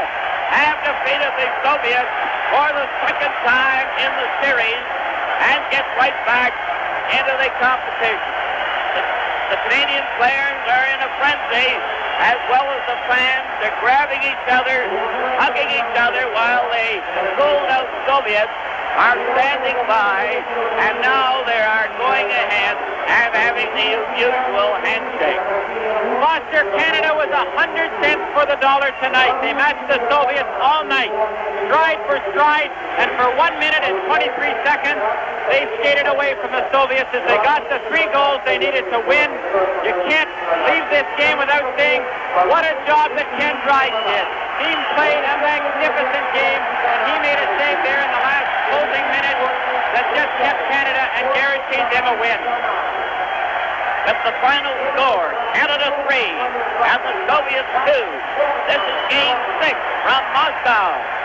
have defeated the Soviets for the second time in the series and get right back into the competition. The, the Canadian players are in a frenzy as well as the fans. They're grabbing each other, hugging each other while the cooled out Soviets are standing by, and now they are going ahead and having the usual handshake.
Foster, Canada was a 100 cents for the dollar tonight. They matched the Soviets all night, stride for stride, and for 1 minute and 23 seconds, they skated away from the Soviets as they got the three goals they needed to win. You can't leave this game without saying what a job that Ken Dryden did. Team played a magnificent game, and he made a save there in the last closing minute that just kept Canada and guaranteed them a win.
With the final score, Canada 3 and the Soviets 2. This is game six from Moscow.